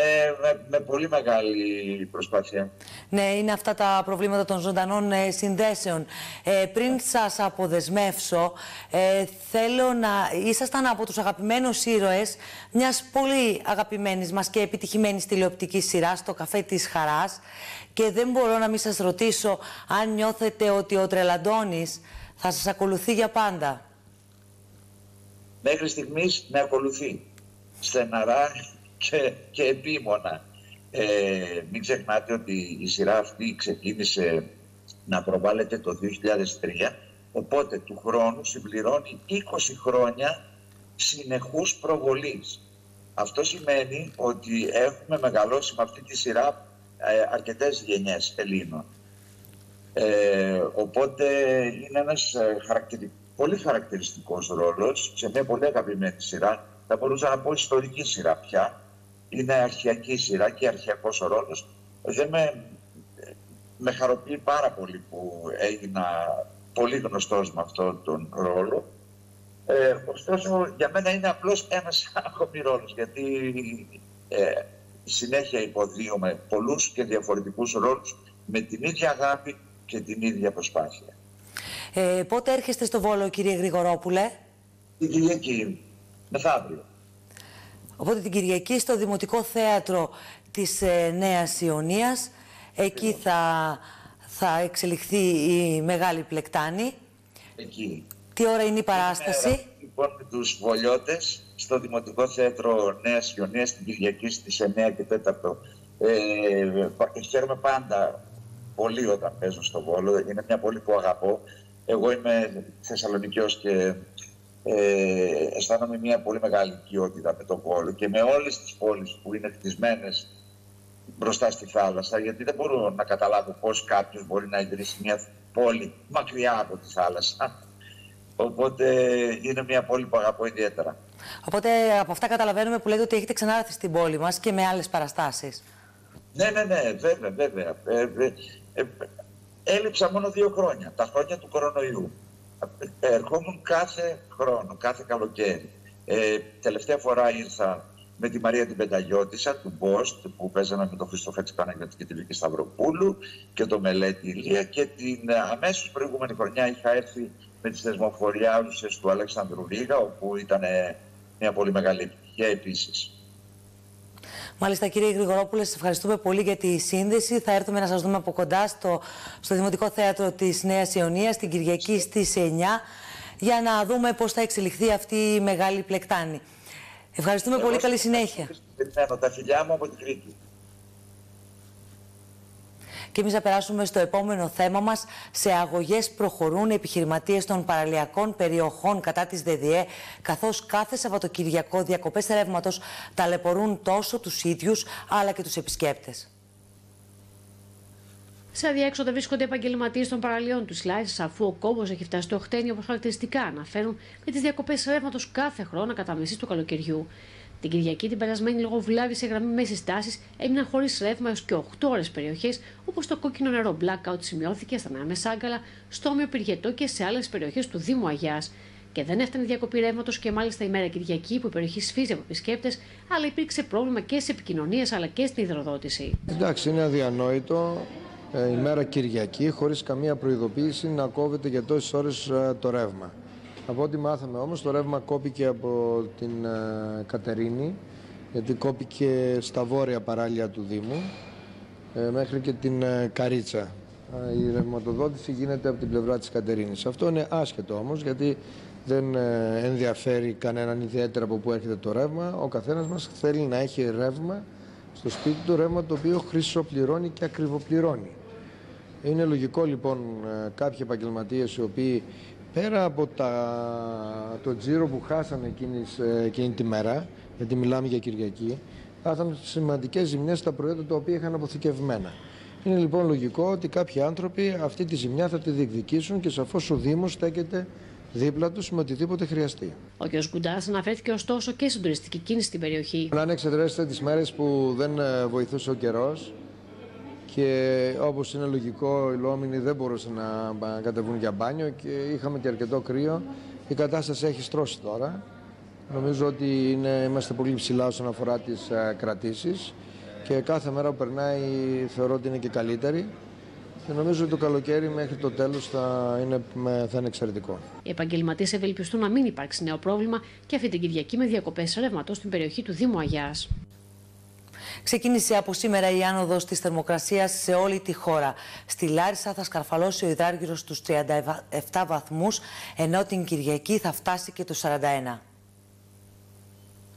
[SPEAKER 14] με, πολύ μεγάλη προσπάθεια.
[SPEAKER 1] Ναι, είναι αυτά τα προβλήματα των ζωντανών ε, συνδέσεων. Ε, πριν σας αποδεσμεύσω, ε, θέλω να ήσασταν από τους αγαπημένους ήρωες μιας πολύ αγαπημένης μας και επιτυχημένης τηλεοπτικής σειράς, το Καφέ της Χαράς. Και δεν μπορώ να μην σας ρωτήσω αν νιώθετε ότι ο Τρελαντώνης θα σας ακολουθεί για πάντα.
[SPEAKER 14] Μέχρι στιγμής με ακολουθεί. Στεναρά και, και επίμονα. Ε, μην ξεχνάτε ότι η σειρά αυτή ξεκίνησε να προβάλλεται το 2003, οπότε του χρόνου συμπληρώνει 20 χρόνια συνεχούς προβολής. Αυτό σημαίνει ότι έχουμε μεγαλώσει με αυτή τη σειρά ε, αρκετές γενιές Ελλήνων. Ε, οπότε είναι ένας ε, πολύ χαρακτηριστικός ρόλος σε μια πολύ αγαπημένη σειρά. Θα μπορούσα να πω ιστορική σειρά πια, είναι αρχιακή σειρά και αρχιακός ο ρόλος. Δεν με, με χαροποιεί πάρα πολύ που έγινα πολύ γνωστός με αυτόν τον ρόλο. Ε, ωστόσο, για μένα είναι απλώς ένας (laughs) ακόμη ρόλος, γιατί ε, συνέχεια υποδίωμαι πολλούς και διαφορετικούς ρόλους με την ίδια αγάπη και την ίδια προσπάθεια.
[SPEAKER 1] Ε, πότε έρχεστε στο Βόλο, κύριε Γρηγορόπουλε;
[SPEAKER 14] Την Κυριακή, μεθαύριο.
[SPEAKER 1] Οπότε την Κυριακή στο Δημοτικό Θέατρο της ε, Νέας Ιωνίας, εκεί θα, θα εξελιχθεί η Μεγάλη Πλεκτάνη.
[SPEAKER 14] Εκεί.
[SPEAKER 1] Τι ώρα είναι η παράσταση;
[SPEAKER 14] λοιπόν με τους Βολιώτες στο Δημοτικό Θέατρο Νέας Ιωνίας την Κυριακή στις 9 και 4. Ε, χαίρομαι πάντα πολύ όταν παίζω στο Βόλο. Είναι μια πόλη που αγαπώ. Εγώ είμαι Θεσσαλονικιός και ε, αισθάνομαι μια πολύ μεγάλη οικειότητα με τον Βόλο και με όλες τις πόλεις που είναι χτισμένες μπροστά στη θάλασσα, γιατί δεν μπορώ να καταλάβω πώς κάποιος μπορεί να ιδρύσει μια πόλη μακριά από τη θάλασσα. Οπότε είναι μια πόλη που αγαπώ ιδιαίτερα.
[SPEAKER 1] Οπότε από αυτά καταλαβαίνουμε που λέτε ότι έχετε ξανάρθει στην πόλη μας και με άλλες παραστάσεις.
[SPEAKER 14] Ναι, ναι, ναι, βέβαια, βέβαια. Ε, ε, ε, έλειψα μόνο δύο χρόνια, τα χρόνια του κορονοϊού ερχόμουν κάθε χρόνο, κάθε καλοκαίρι. Ε, τελευταία φορά ήρθα με τη Μαρία την Πενταγιώτησα του Μπόστ που παίζαμε με τον Χριστόφα Τσιπαναγιώτη και τη Βίκη Σταυροπούλου και το Μελέτη Ηλία και την ε, αμέσως προηγούμενη χρονιά είχα έρθει με τις θεσμοφοριάζουσες του Αλέξανδρου Ρίγα όπου ήταν μια πολύ μεγάλη επιτυχία επίσης.
[SPEAKER 1] Μάλιστα, κύριε Γρηγορόπουλε, σας ευχαριστούμε πολύ για τη σύνδεση. Θα έρθουμε να σας δούμε από κοντά στο, στο Δημοτικό Θέατρο της Νέας Ιωνίας την Κυριακή στις 9 για να δούμε πώς θα εξελιχθεί αυτή η μεγάλη πλεκτάνη. Ευχαριστούμε πολύ. Καλή συνέχεια.
[SPEAKER 14] Τα φιλιά μου από την Κρήτη.
[SPEAKER 1] Και εμείς θα περάσουμε στο επόμενο θέμα μας. Σε αγωγές προχωρούν οι επιχειρηματίες των παραλιακών περιοχών κατά της ΔΔΕ, καθώς κάθε Σαββατοκυριακό διακοπές ρεύματος ταλαιπωρούν τόσο τους ίδιους αλλά και τους επισκέπτες.
[SPEAKER 3] Σε αδιέξοδο βρίσκονται επαγγελματίες των παραλίων του Σλάι, αφού ο κόμπο έχει φτάσει στο χτένιο, όπω χαρακτηριστικά αναφέρουν με τις διακοπές ρεύματος κάθε χρόνο κατά μισή του καλοκαιριού. Την Κυριακή, την περασμένη λόγω βλάβης σε γραμμή μέση τάση, έμειναν χωρίς ρεύμα έως και 8 ώρες περιοχές, όπως το κόκκινο νερό blackout σημειώθηκε στα Νέα Μεσάγκαλα, στο Όμοιο Πυργετό και σε άλλες περιοχές του Δήμου Αγιάς. Και δεν έφτανε διακοπή ρεύματος και μάλιστα η μέρα Κυριακή που η περιοχή σφίζει από επισκέπτες, αλλά υπήρξε πρόβλημα και στι επικοινωνίες αλλά και στην υδροδότηση.
[SPEAKER 15] Εντάξει, είναι αδιανόητο ε, η μέρα Κυριακή χωρίς καμία προειδοποίηση να κόβεται για τόσες ώρες ε, το ρεύμα. Από ό,τι μάθαμε όμως, το ρεύμα κόπηκε από την ε, Κατερίνη, γιατί κόπηκε στα βόρεια παράλια του Δήμου μέχρι και την Καρίτσα. Η ρευματοδότηση γίνεται από την πλευρά της Κατερίνης. Αυτό είναι άσχετο όμως γιατί δεν ε, ενδιαφέρει κανέναν ιδιαίτερα από πού έρχεται το ρεύμα. Ο καθένας μας θέλει να έχει ρεύμα στο σπίτι του ρεύμα το οποίο χρυσοπληρώνει και ακριβοπληρώνει. Είναι λογικό λοιπόν ε, κάποιοι επαγγελματίες οι οποίοι πέρα από τα, το τζίρο που χάσανε εκείνης, ε, εκείνη τη μέρα, γιατί μιλάμε για Κυριακή, θα ήταν σημαντικές ζημιές στα προϊόντα τα οποία είχαν αποθηκευμένα. Είναι λοιπόν λογικό ότι κάποιοι άνθρωποι αυτή τη ζημιά θα τη διεκδικήσουν και σαφώς ο Δήμος στέκεται δίπλα τους με οτιδήποτε χρειαστεί.
[SPEAKER 3] Ο κ. Κουντάς αναφέρθηκε ωστόσο και στην τουριστική κίνηση στην περιοχή.
[SPEAKER 15] Αν εξετρέψετε τις μέρες που δεν ε, βοηθούσε ο καιρός και όπως είναι λογικό, οι λόμινοι δεν μπορούσαν να κατεβούν για μπάνιο και είχαμε και αρκετό κρύο. Η κατάσταση έχει στρώσει τώρα. Νομίζω ότι είναι, είμαστε πολύ ψηλά όσον αφορά τις ε, κρατήσεις και κάθε μέρα που περνάει θεωρώ ότι είναι και καλύτερη. Και νομίζω ότι το καλοκαίρι μέχρι το τέλος θα είναι, θα είναι εξαιρετικό.
[SPEAKER 3] Οι επαγγελματίες ευελπιστούν να μην υπάρξει νέο πρόβλημα και αυτή την Κυριακή με διακοπές ρεύματος στην περιοχή του Δήμου Αγιάς.
[SPEAKER 1] Ξεκίνησε από σήμερα η άνοδος της θερμοκρασίας σε όλη τη χώρα. Στη Λάρισα θα σκαρφαλώσει ο υδάργυρος στους 37 βαθμούς, ενώ την Κυριακή θα φτάσει και του 41.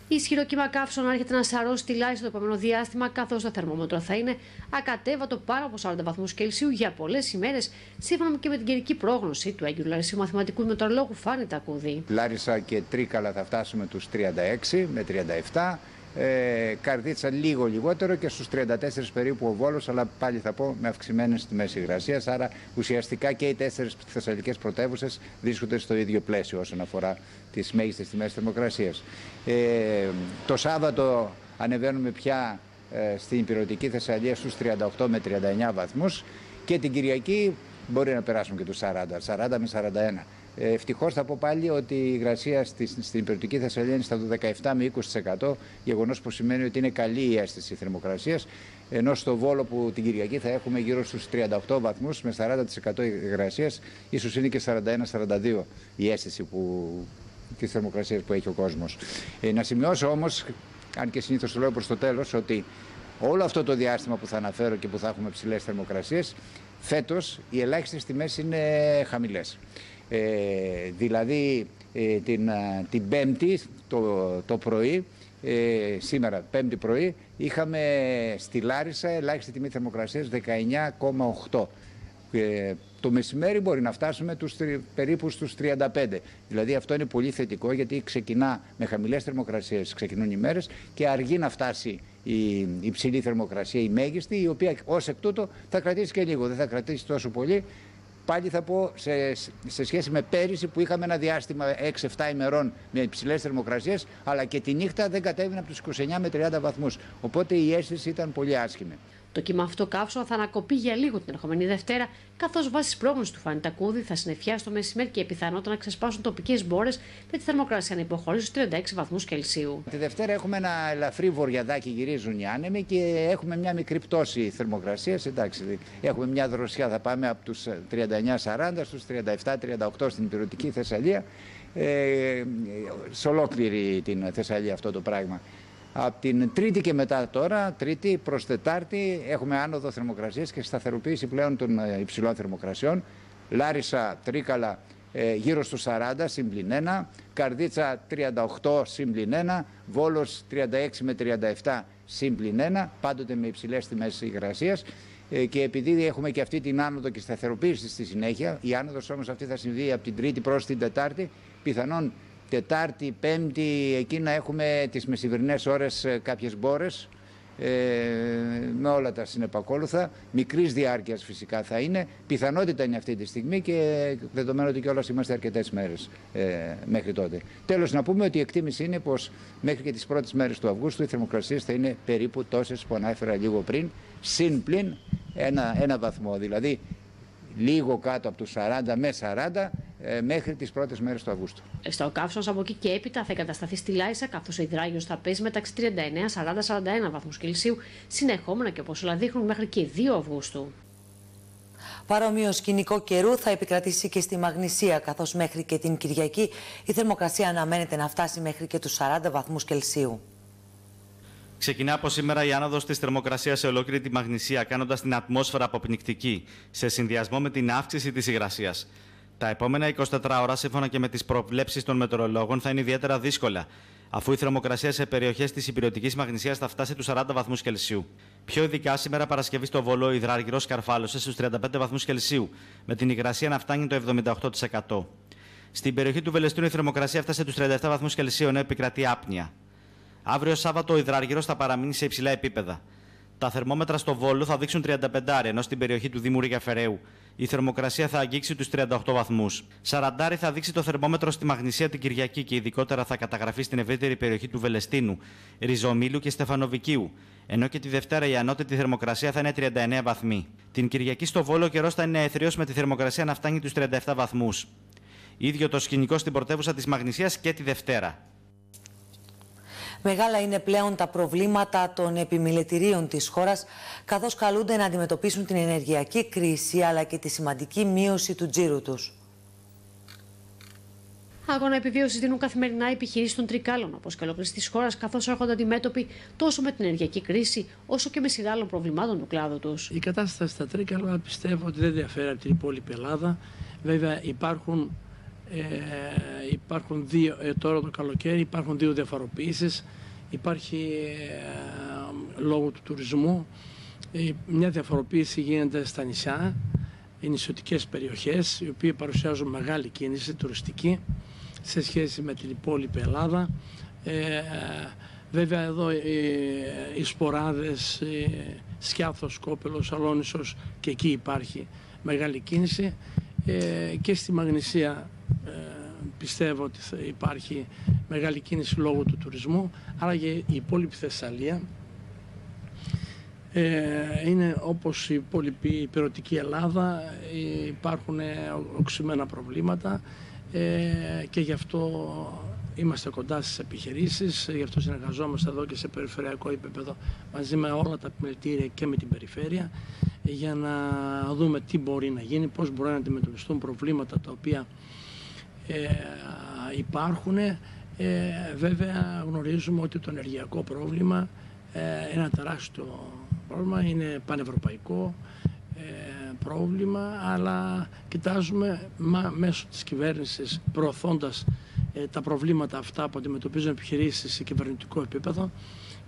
[SPEAKER 3] Ισχυρό κύμα καύσων έρχεται να σαρώσει τη λάρισα το επόμενο διάστημα, καθώς το θερμόμετρο θα είναι ακατέβατο πάνω από 40 βαθμούς Κελσίου για πολλές ημέρες, σύμφωνα και με την καιρική πρόγνωση του Έγκυρου Λαρισίου Μαθηματικού Μετρολόγου Φάνη Τακούδη.
[SPEAKER 16] Λάρισα και Τρίκαλα θα φτάσουμε τους 36 με 37 ε, Καρδίτσα λίγο λιγότερο και στους 34 περίπου ο Βόλος αλλά πάλι θα πω με αυξημένες τιμές υγρασίας άρα ουσιαστικά και οι τέσσερις θεσσαλικές πρωτεύουσες βρίσκονται στο ίδιο πλαίσιο όσον αφορά τις μέγιστες τιμές θερμοκρασίας. Ε, το Σάββατο ανεβαίνουμε πια ε, στην υπηρετική Θεσσαλία στους 38 με 39 βαθμούς και την Κυριακή μπορεί να περάσουμε και τους 40, 40 με 41. Ε, Ευτυχώς θα πω πάλι ότι η υγρασία στη, στην υπηρετική Θεσσαλία είναι στα 17 με 20%, γεγονός που σημαίνει ότι είναι καλή η αίσθηση θερμοκρασίας. Ενώ στο Βόλο που την Κυριακή θα έχουμε γύρω στους 38 βαθμούς με 40% υγρασίας, ίσως είναι και 41-42 η αίσθηση που, της θερμοκρασίας που έχει ο κόσμος. Ε, να σημειώσω όμως, αν και συνήθως το λέω προς το τέλος, ότι όλο αυτό το διάστημα που θα αναφέρω και που θα έχουμε ψηλές θερμοκρασίες, φέτος οι ελάχιστες τιμές είναι χαμηλές. Ε, δηλαδή ε, την, την Πέμπτη το, το πρωί, ε, σήμερα Πέμπτη πρωί, είχαμε στη Λάρισα ελάχιστη τιμή θερμοκρασίας 19,8. Ε, το μεσημέρι μπορεί να φτάσουμε τους, περίπου στους 35. Δηλαδή αυτό είναι πολύ θετικό γιατί ξεκινά με χαμηλές θερμοκρασίες, ξεκινούν οι μέρες και αργεί να φτάσει η υψηλή θερμοκρασία, η μέγιστη, η οποία ως εκ τούτου θα κρατήσει και λίγο, δεν θα κρατήσει τόσο πολύ πάλι θα πω σε, σε σχέση με πέρυσι που είχαμε ένα διάστημα 6-7 ημερών με υψηλές θερμοκρασίες, αλλά και τη νύχτα δεν κατέβαινε από τους 29 με 30 βαθμούς. Οπότε η αίσθηση ήταν πολύ άσχημη.
[SPEAKER 3] Το κύμα αυτό κάψο θα ανακοπεί για λίγο την ερχομένη Δευτέρα, καθώς βάσεις πρόγνωση του Φανιτακούδη θα συνεφιάσει το μεσημέρι και πιθανότητα να ξεσπάσουν τοπικές μπόρες με τη θερμοκρασία να υποχωρήσει στους 36 βαθμούς Κελσίου.
[SPEAKER 16] Τη Δευτέρα έχουμε ένα ελαφρύ βορειαδάκι, γυρίζουν οι άνεμοι και έχουμε μια μικρή πτώση θερμοκρασίας. Εντάξει, έχουμε μια δροσιά, θα πάμε από τους 39-40 στους 37-38 στην υπηρετική Θεσσαλία. Ε, σε ολόκληρη την Θεσσαλία αυτό το πράγμα. Από την Τρίτη και μετά τώρα, Τρίτη προς Τετάρτη, έχουμε άνοδο θερμοκρασίας και σταθεροποίηση πλέον των ε, υψηλών θερμοκρασιών. Λάρισα, Τρίκαλα, ε, γύρω στους 40, συμπλην 1. Καρδίτσα, 38, συμπλην 1. Βόλος, 36 με 37, συμπλην 1. Πάντοτε με υψηλές τιμές υγρασίας. Ε, και επειδή έχουμε και αυτή την άνοδο και σταθεροποίηση στη συνέχεια, η άνοδος όμως αυτή θα συμβεί από την Τρίτη προς την Τετάρτη, πιθανόν Τετάρτη, Πέμπτη, εκεί να έχουμε τις μεσημερινές ώρες ε, κάποιες μπόρες ε, με όλα τα συνεπακόλουθα. Μικρής διάρκειας φυσικά θα είναι. Πιθανότητα είναι αυτή τη στιγμή και δεδομένου ότι κιόλας είμαστε αρκετές μέρες ε, μέχρι τότε. Τέλος να πούμε ότι η εκτίμηση είναι πως μέχρι και τις πρώτες μέρες του Αυγούστου οι θερμοκρασίες θα είναι περίπου τόσες που ανάφερα λίγο πριν, συν πλην ένα, ένα βαθμό. Δηλαδή λίγο κάτω από τους 40 με 40 ε, μέχρι τις πρώτες μέρες του Αυγούστου.
[SPEAKER 3] Στα καύσωνο από εκεί και έπειτα θα εγκατασταθεί στη Λάισα, καθώς ο υδράγιος θα παίζει μεταξύ 39-40-41 βαθμούς Κελσίου, συνεχόμενα και όπως όλα δείχνουν μέχρι και 2 Αυγούστου.
[SPEAKER 1] Παρόμοιο σκηνικό καιρού θα επικρατήσει και στη Μαγνησία, καθώς μέχρι και την Κυριακή η θερμοκρασία αναμένεται να φτάσει μέχρι και τους 40 βαθμούς Κελσίου.
[SPEAKER 9] Ξεκινά από σήμερα η άνοδος της θερμοκρασίας σε ολόκληρη τη Μαγνησία, κάνοντας την ατμόσφαιρα αποπνικτική, σε συνδυασμό με την αύξηση της υγρασίας. Τα επόμενα 24 ώρα, σύμφωνα και με τις προβλέψεις των μετεωρολόγων, θα είναι ιδιαίτερα δύσκολα, αφού η θερμοκρασία σε περιοχές της υπηρετικής Μαγνησίας θα φτάσει του 40 βαθμούς Κελσίου. Πιο ειδικά, σήμερα Παρασκευή στο Βόλο, η υδραργυρό καρφάλωσε στους 35 βαθμούς Κελσίου, με την υγρασία να φτάνει το 78%. Στην περιοχή του Βελεστίνου η θερμοκρασία φτάσε του 37 βαθμούς Κελσίου, ενώ επικρατεί άπνοια. Αύριο Σάββατο ο υδραργυρός θα παραμείνει σε υψηλά επίπεδα. Τα θερμόμετρα στο Βόλο θα δείξουν 35, ενώ στην περιοχή του Δήμου Ρίγα Φεραίου η θερμοκρασία θα αγγίξει τους 38 βαθμούς. Σαραντάρι θα δείξει το θερμόμετρο στη Μαγνησία την Κυριακή και ειδικότερα θα καταγραφεί στην ευρύτερη περιοχή του Βελεστίνου, Ριζομήλου και Στεφανοβικίου. Ενώ και τη Δευτέρα η ανώτατη θερμοκρασία θα είναι 39 βαθμοί. Την Κυριακή στο Βόλο ο καιρός θα είναι αιθρίο με τη θερμοκρασία να φτάνει τους 37 βαθμούς. ίδιο το σκηνικό στην πρωτεύουσα της Μαγνησίας και τη Δευτέρα.
[SPEAKER 1] Μεγάλα είναι πλέον τα προβλήματα των επιμελητηρίων της χώρας, καθώς καλούνται να αντιμετωπίσουν την ενεργειακή κρίση αλλά και τη σημαντική μείωση του τζίρου τους.
[SPEAKER 3] Αγώνα επιβίωσης δίνουν καθημερινά επιχειρήσεις των τρικάλων, όπως και ολόκληρης της χώρας, καθώς έρχονται αντιμέτωποι τόσο με την ενεργειακή κρίση, όσο και με σειρά άλλων προβλημάτων του κλάδου τους.
[SPEAKER 17] Η κατάσταση στα τρίκαλα πιστεύω ότι δεν διαφέρει από την υπόλοιπη Ελλάδα. Βέβαια, υπάρχουν ε, υπάρχουν δύο, ε, τώρα το καλοκαίρι υπάρχουν δύο διαφοροποιήσεις. Υπάρχει ε, λόγω του τουρισμού ε, μια διαφοροποίηση γίνεται στα νησιά, οι νησιωτικές περιοχές, οι οποίοι παρουσιάζουν μεγάλη κίνηση τουριστική σε σχέση με την υπόλοιπη Ελλάδα. Ε, βέβαια εδώ οι σποράδες, Σκιάθος, Κόπελος, Αλόνισος και εκεί υπάρχει μεγάλη κίνηση και στη Μαγνησία ε, πιστεύω ότι θα υπάρχει μεγάλη κίνηση λόγω του τουρισμού, αλλά και η υπόλοιπη Θεσσαλία. Ε, είναι όπως η υπόλοιπη υπηρετική Ελλάδα, ε, υπάρχουν οξυμένα προβλήματα και γι' αυτό είμαστε κοντά στις επιχειρήσεις, γι' αυτό συνεργαζόμαστε εδώ και σε περιφερειακό επίπεδο μαζί με όλα τα επιμελητήρια και με την περιφέρεια για να δούμε τι μπορεί να γίνει, πώς μπορεί να αντιμετωπιστούν προβλήματα τα οποία ε, υπάρχουν. Ε, βέβαια γνωρίζουμε ότι το ενεργειακό πρόβλημα ε, είναι ένα τεράστιο πρόβλημα, είναι πανευρωπαϊκό ε, πρόβλημα, αλλά κοιτάζουμε μα, μέσω της κυβέρνησης προωθώντας ε, τα προβλήματα αυτά που αντιμετωπίζουν επιχειρήσεις σε κυβερνητικό επίπεδο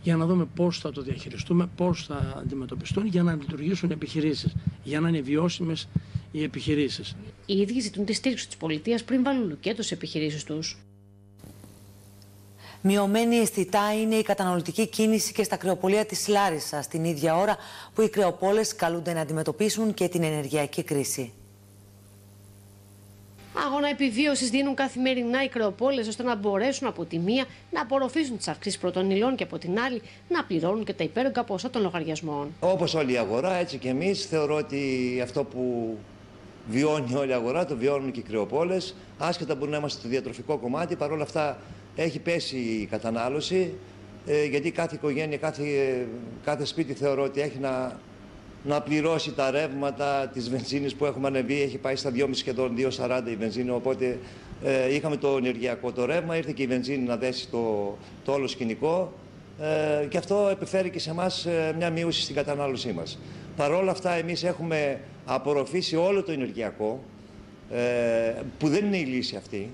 [SPEAKER 17] για να δούμε πώς θα το διαχειριστούμε, πώς θα αντιμετωπιστούν για να λειτουργήσουν οι επιχειρήσεις, για να είναι βιώσιμες οι επιχειρήσεις.
[SPEAKER 3] Οι ίδιοι ζητούν τη στήριξη της πολιτείας πριν βάλουν λουκέτο σε επιχειρήσεις τους.
[SPEAKER 1] Μειωμένη αισθητά είναι η καταναλωτική κίνηση και στα κρεοπολία της Λάρισας, την ίδια ώρα που οι κρεοπόλες καλούνται να αντιμετωπίσουν και την ενεργειακή κρίση.
[SPEAKER 3] Αγώνα επιβίωσης δίνουν καθημερινά οι κρεοπόλες ώστε να μπορέσουν από τη μία να απορροφήσουν τις αυξήσει πρώτων υλών και από την άλλη να πληρώνουν και τα υπέρογκα ποσά των λογαριασμών.
[SPEAKER 18] Όπως όλη η αγορά, έτσι και εμείς θεωρώ ότι αυτό που βιώνει όλη η αγορά, το βιώνουν και οι κρεοπόλες. Άσχετα μπορεί να είμαστε στο διατροφικό κομμάτι, παρόλα αυτά έχει πέσει η κατανάλωση. Ε, γιατί κάθε οικογένεια, κάθε, κάθε σπίτι θεωρώ ότι έχει να να πληρώσει τα ρεύματα της βενζίνης που έχουμε ανεβεί. Έχει πάει στα 2,5 σχεδόν 2,40 η βενζίνη. Οπότε ε, είχαμε το ενεργειακό το ρεύμα, ήρθε και η βενζίνη να δέσει το, το όλο σκηνικό. Ε, και αυτό επιφέρει και σε εμάς ε, μια μείωση στην κατανάλωσή μας. Παρ' όλα αυτά, εμείς έχουμε απορροφήσει όλο το ενεργειακό, ε, που δεν είναι η λύση αυτή.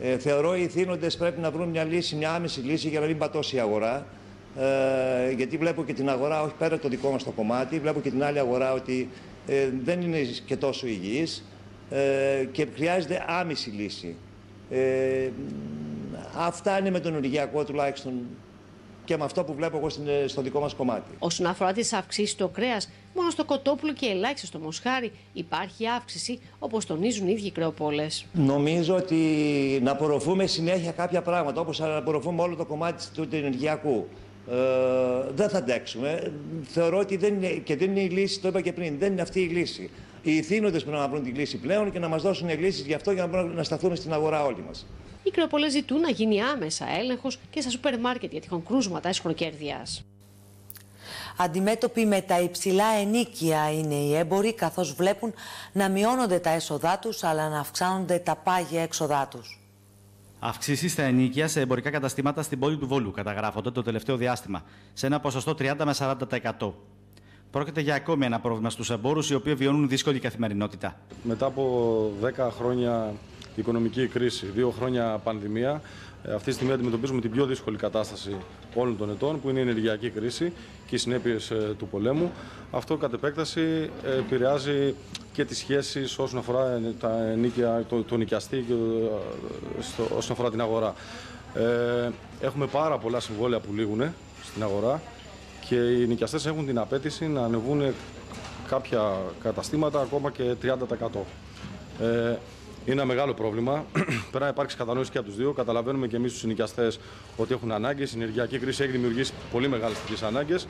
[SPEAKER 18] Ε, θεωρώ οι θύνοντες πρέπει να βρουν μια λύση, μια άμεση λύση για να μην πατώσει η αγορά. Ε, γιατί βλέπω και την αγορά, όχι πέρα το δικό μας το κομμάτι, βλέπω και την άλλη αγορά ότι ε, δεν είναι και τόσο υγιής ε, και χρειάζεται άμεση λύση. Ε, αυτά είναι με τον ενεργειακό τουλάχιστον και με αυτό που βλέπω εγώ στο δικό μας κομμάτι.
[SPEAKER 3] Όσον αφορά τις αυξήσεις στο κρέας, μόνο στο κοτόπουλο και ελάχιστα στο μοσχάρι υπάρχει αύξηση, όπως τονίζουν οι ίδιοι οι κρεοπόλες.
[SPEAKER 18] Νομίζω ότι να απορροφούμε συνέχεια κάποια πράγματα, όπως να απορροφούμε όλο το κομμάτι του ενεργειακού. Ε, δεν θα αντέξουμε. Θεωρώ ότι δεν είναι, και δεν είναι η λύση, το είπα και πριν, δεν είναι αυτή η λύση. Οι ηθήνοντες πρέπει να βρουν τη λύση πλέον και να μας δώσουν λύσεις γι' αυτό για να μπορούμε να σταθούμε στην αγορά όλοι μας.
[SPEAKER 3] Οι κρεοπολέ ζητούν να γίνει άμεσα έλεγχος και στα σούπερ μάρκετ για τυχόν κρούσματα εσχροκέρδειας.
[SPEAKER 1] Αντιμέτωποι με τα υψηλά ενίκια είναι οι έμποροι, καθώς βλέπουν να μειώνονται τα έσοδά τους, αλλά να αυξάνονται τα πάγια έξοδά τους.
[SPEAKER 9] Αυξήσεις στα ενίκια σε εμπορικά καταστήματα στην πόλη του Βόλου καταγράφονται το τελευταίο διάστημα, σε ένα ποσοστό 30 με 40%. Πρόκειται για ακόμη ένα πρόβλημα στους εμπόρους, οι οποίοι βιώνουν δύσκολη καθημερινότητα.
[SPEAKER 19] Μετά από 10 χρόνια οικονομική κρίση, δύο χρόνια πανδημία, ε, αυτή τη στιγμή αντιμετωπίζουμε την πιο δύσκολη κατάσταση όλων των ετών, που είναι η ενεργειακή κρίση και οι συνέπειες ε, του πολέμου. Αυτό κατ' επέκταση ε, επηρεάζει και τις σχέσεις όσον αφορά τα νίκια, το, το νοικιαστή και στο, όσον αφορά την αγορά. Ε, έχουμε πάρα πολλά συμβόλαια που λήγουν στην αγορά και οι νοικιαστές έχουν την απέτηση να ανεβούν κάποια καταστήματα ακόμα και 30%. Ε, είναι ένα μεγάλο πρόβλημα. (clears throat) Πρέπει να υπάρξει κατανόηση και από τους δύο. Καταλαβαίνουμε και εμείς τους συνοικιαστές ότι έχουν ανάγκες. Η ενεργειακή κρίση έχει δημιουργήσει πολύ μεγάλες τέτοιε ανάγκες.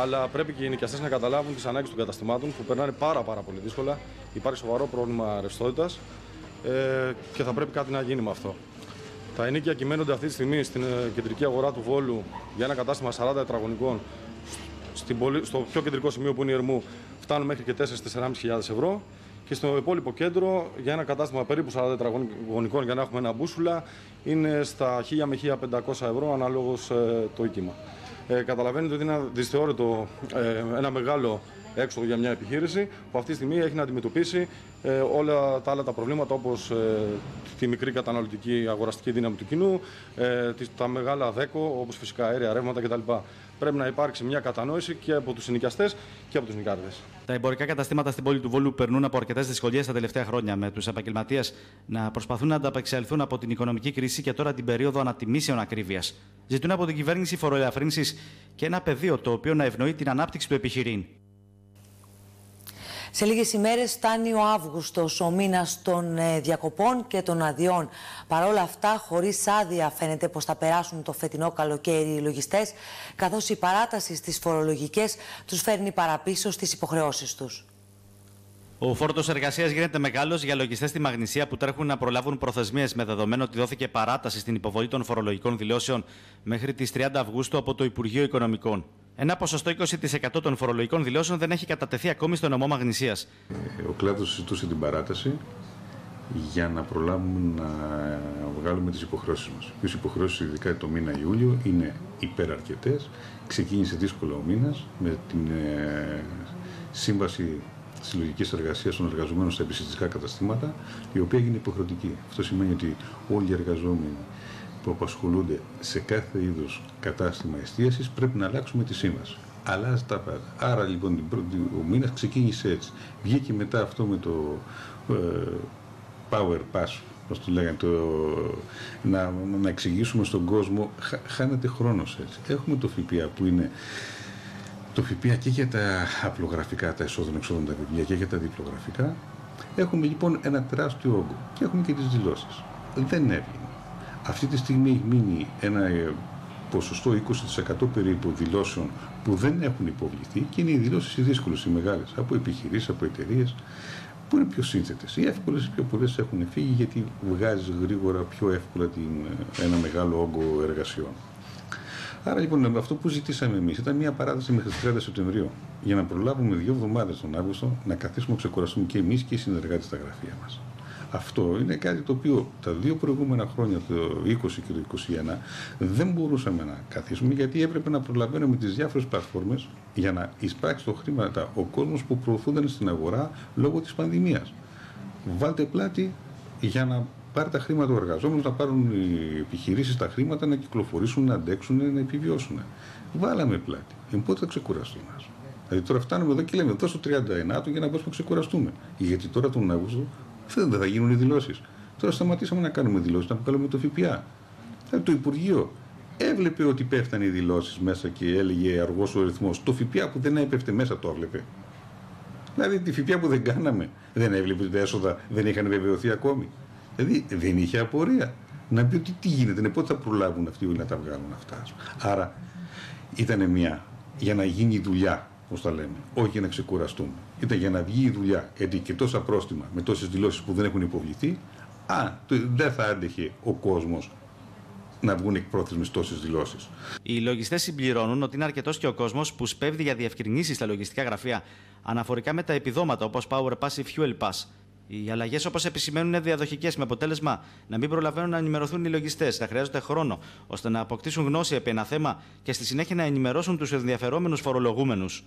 [SPEAKER 19] Αλλά πρέπει και οι νοικιαστέ να καταλάβουν τις ανάγκες των καταστημάτων που περνάνε πάρα, πάρα πολύ δύσκολα. Υπάρχει σοβαρό πρόβλημα ρευστότητας ε, και θα πρέπει κάτι να γίνει με αυτό. Τα ενίκια κυμαίνονται αυτή τη στιγμή στην ε, κεντρική αγορά του Βόλου για ένα κατάστημα 40 τετραγωνικών. Στο πιο κεντρικό σημείο που είναι η Ερμού φτάνουν μέχρι και 4-4.500 ευρώ. Και στο υπόλοιπο κέντρο, για ένα κατάστημα περίπου 40 τετραγωνικών για να έχουμε ένα μπούσουλα, είναι στα 1000 με 1500 ευρώ αναλόγως ε, το οίκημα. Ε, καταλαβαίνετε ότι είναι δυσθεώρητο ε, ένα μεγάλο έξοδο για μια επιχείρηση που αυτή τη στιγμή έχει να αντιμετωπίσει ε, όλα τα άλλα τα προβλήματα όπως ε, τη μικρή καταναλωτική αγοραστική δύναμη του κοινού, ε, τα μεγάλα δέκο όπως φυσικά αέρια, ρεύματα κτλ. Πρέπει να υπάρξει μια κατανόηση και από τους συνοικιαστές και από τους νοικιάρδες.
[SPEAKER 9] Τα εμπορικά καταστήματα στην πόλη του Βόλου περνούν από αρκετές δυσκολίες τα τελευταία χρόνια, με τους επαγγελματίες να προσπαθούν να ανταπεξέλθουν από την οικονομική κρίση και τώρα την περίοδο ανατιμήσεων ακρίβειας. Ζητούν από την κυβέρνηση φοροελαφρύνσει και ένα πεδίο το οποίο να ευνοεί την ανάπτυξη του επιχειρήν.
[SPEAKER 1] Σε λίγες ημέρες φτάνει ο Αύγουστος, ο μήνας των ε, διακοπών και των αδειών. Παρ' όλα αυτά, χωρίς άδεια φαίνεται πως θα περάσουν το φετινό καλοκαίρι οι λογιστές, καθώς η παράταση στις φορολογικές τους φέρνει παραπίσω στις υποχρεώσεις τους.
[SPEAKER 9] Ο φόρτος εργασίας γίνεται μεγάλος για λογιστές στη Μαγνησία που τρέχουν να προλάβουν προθεσμίες με δεδομένο ότι δόθηκε παράταση στην υποβολή των φορολογικών δηλώσεων μέχρι τις 30 Αυγούστου από το Υπουργείο Οικονομικών. Ένα ποσοστό 20% των φορολογικών δηλώσεων δεν έχει κατατεθεί ακόμη στο νομό Μαγνησίας.
[SPEAKER 20] Ο κλάδος συζητούσε την παράταση για να προλάβουμε να βγάλουμε τις υποχρεώσεις μας. Οι υποχρεώσεις, ειδικά το μήνα Ιούλιο, είναι υπεραρκετές. Ξεκίνησε δύσκολο ο μήνας με την ε, σύμβαση συλλογικής εργασίας των εργαζομένων στα επιστημιστικά καταστήματα, η οποία έγινε υποχρεωτική. Αυτό σημαίνει ότι όλοι οι εργαζόμενοι που απασχολούνται σε κάθε είδους κατάστημα εστίασης πρέπει να αλλάξουμε τη σύμβαση. Αλλάζει τα πάντα. Άρα λοιπόν την πρώτη, ο μήνας ξεκίνησε έτσι. Βγήκε μετά αυτό με το ε, Power Pass, όπως το λέγανε, το, να, να εξηγήσουμε στον κόσμο, χάνεται χρόνος έτσι. Έχουμε το ΦΠΑ που είναι το ΦΠΑ και για τα απλογραφικά, τα εσόδων εξόδων τα βιβλία και για τα διπλογραφικά. Έχουμε λοιπόν ένα τεράστιο όγκο και έχουμε και τις δηλώσεις. Δεν έβγαινε. Αυτή τη στιγμή έχει μείνει ένα ε, ποσοστό 20% περίπου δηλώσεων που δεν έχουν υποβληθεί και είναι οι δηλώσεις οι δύσκολες, οι μεγάλες, από επιχειρήσεις, από εταιρείες, που είναι πιο σύνθετες. Οι εύκολες, οι πιο πολλές έχουν φύγει γιατί βγάζεις γρήγορα πιο εύκολα την, ε, ένα μεγάλο όγκο εργασιών. Άρα λοιπόν αυτό που ζητήσαμε εμείς ήταν μια παράδοση μέχρι τις 30 Σεπτεμβρίου για να προλάβουμε δύο εβδομάδες τον Αύγουστο να καθίσουμε να ξεκουραστούμε και εμείς και οι συνεργάτες στα γραφεία μας. Αυτό είναι κάτι το οποίο τα δύο προηγούμενα χρόνια, το 20 και το 21, δεν μπορούσαμε να καθίσουμε γιατί έπρεπε να προλαβαίνουμε τις διάφορες πλατφόρμες για να εισπράξει το χρήματα ο κόσμος που προωθούνταν στην αγορά λόγω της πανδημίας. Βάλτε πλάτη για να πάρει τα χρήματα του εργαζόμενου, να πάρουν οι επιχειρήσεις τα χρήματα, να κυκλοφορήσουν, να αντέξουν, να επιβιώσουν. Βάλαμε πλάτη. Ε, πότε θα ξεκουραστούμε. Δηλαδή τώρα φτάνουμε εδώ και λέμε δώσω 39 του για να μπορούμε να ξεκουραστούμε. Γιατί τώρα τον Αύγουστο δεν θα γίνουν οι δηλώσεις. Τώρα σταματήσαμε να κάνουμε δηλώσεις, να βγάλουμε το ΦΠΑ. Δηλαδή το Υπουργείο έβλεπε ότι πέφτανε οι δηλώσεις μέσα και έλεγε αργός ο ρυθμός. Το ΦΠΑ που δεν έπεφτε μέσα το έβλεπε. Δηλαδή τη ΦΠΑ που δεν κάναμε δεν έβλεπε ότι τα έσοδα δεν είχαν βεβαιωθεί ακόμη. Δηλαδή δεν είχε απορία. Να πει ότι τι γίνεται, ναι, πότε θα προλάβουν αυτοί να τα βγάλουν αυτά. Άρα ήταν μια για να γίνει δουλειά, όπω τα λέμε. Όχι για να ξεκουραστούμε. Ήταν για να βγει η δουλειά. Γιατί και τόσα πρόστιμα με τόσες δηλώσεις που δεν έχουν υποβληθεί, α, δεν θα άντεχε ο κόσμος να βγουν εκπρόθεσμες τόσες δηλώσεις.
[SPEAKER 9] Οι λογιστές συμπληρώνουν ότι είναι αρκετός και ο κόσμος που σπέβδει για διευκρινήσεις στα λογιστικά γραφεία αναφορικά με τα επιδόματα όπως Power Pass ή Fuel Pass. Οι αλλαγές, όπως επισημαίνουν, είναι διαδοχικές με αποτέλεσμα να μην προλαβαίνουν να ενημερωθούν οι λογιστές, να χρειάζονται χρόνο ώστε να αποκτήσουν γνώση επί ένα θέμα και στη συνέχεια να ενημερώσουν τους ενδιαφερόμενους φορολογούμενους.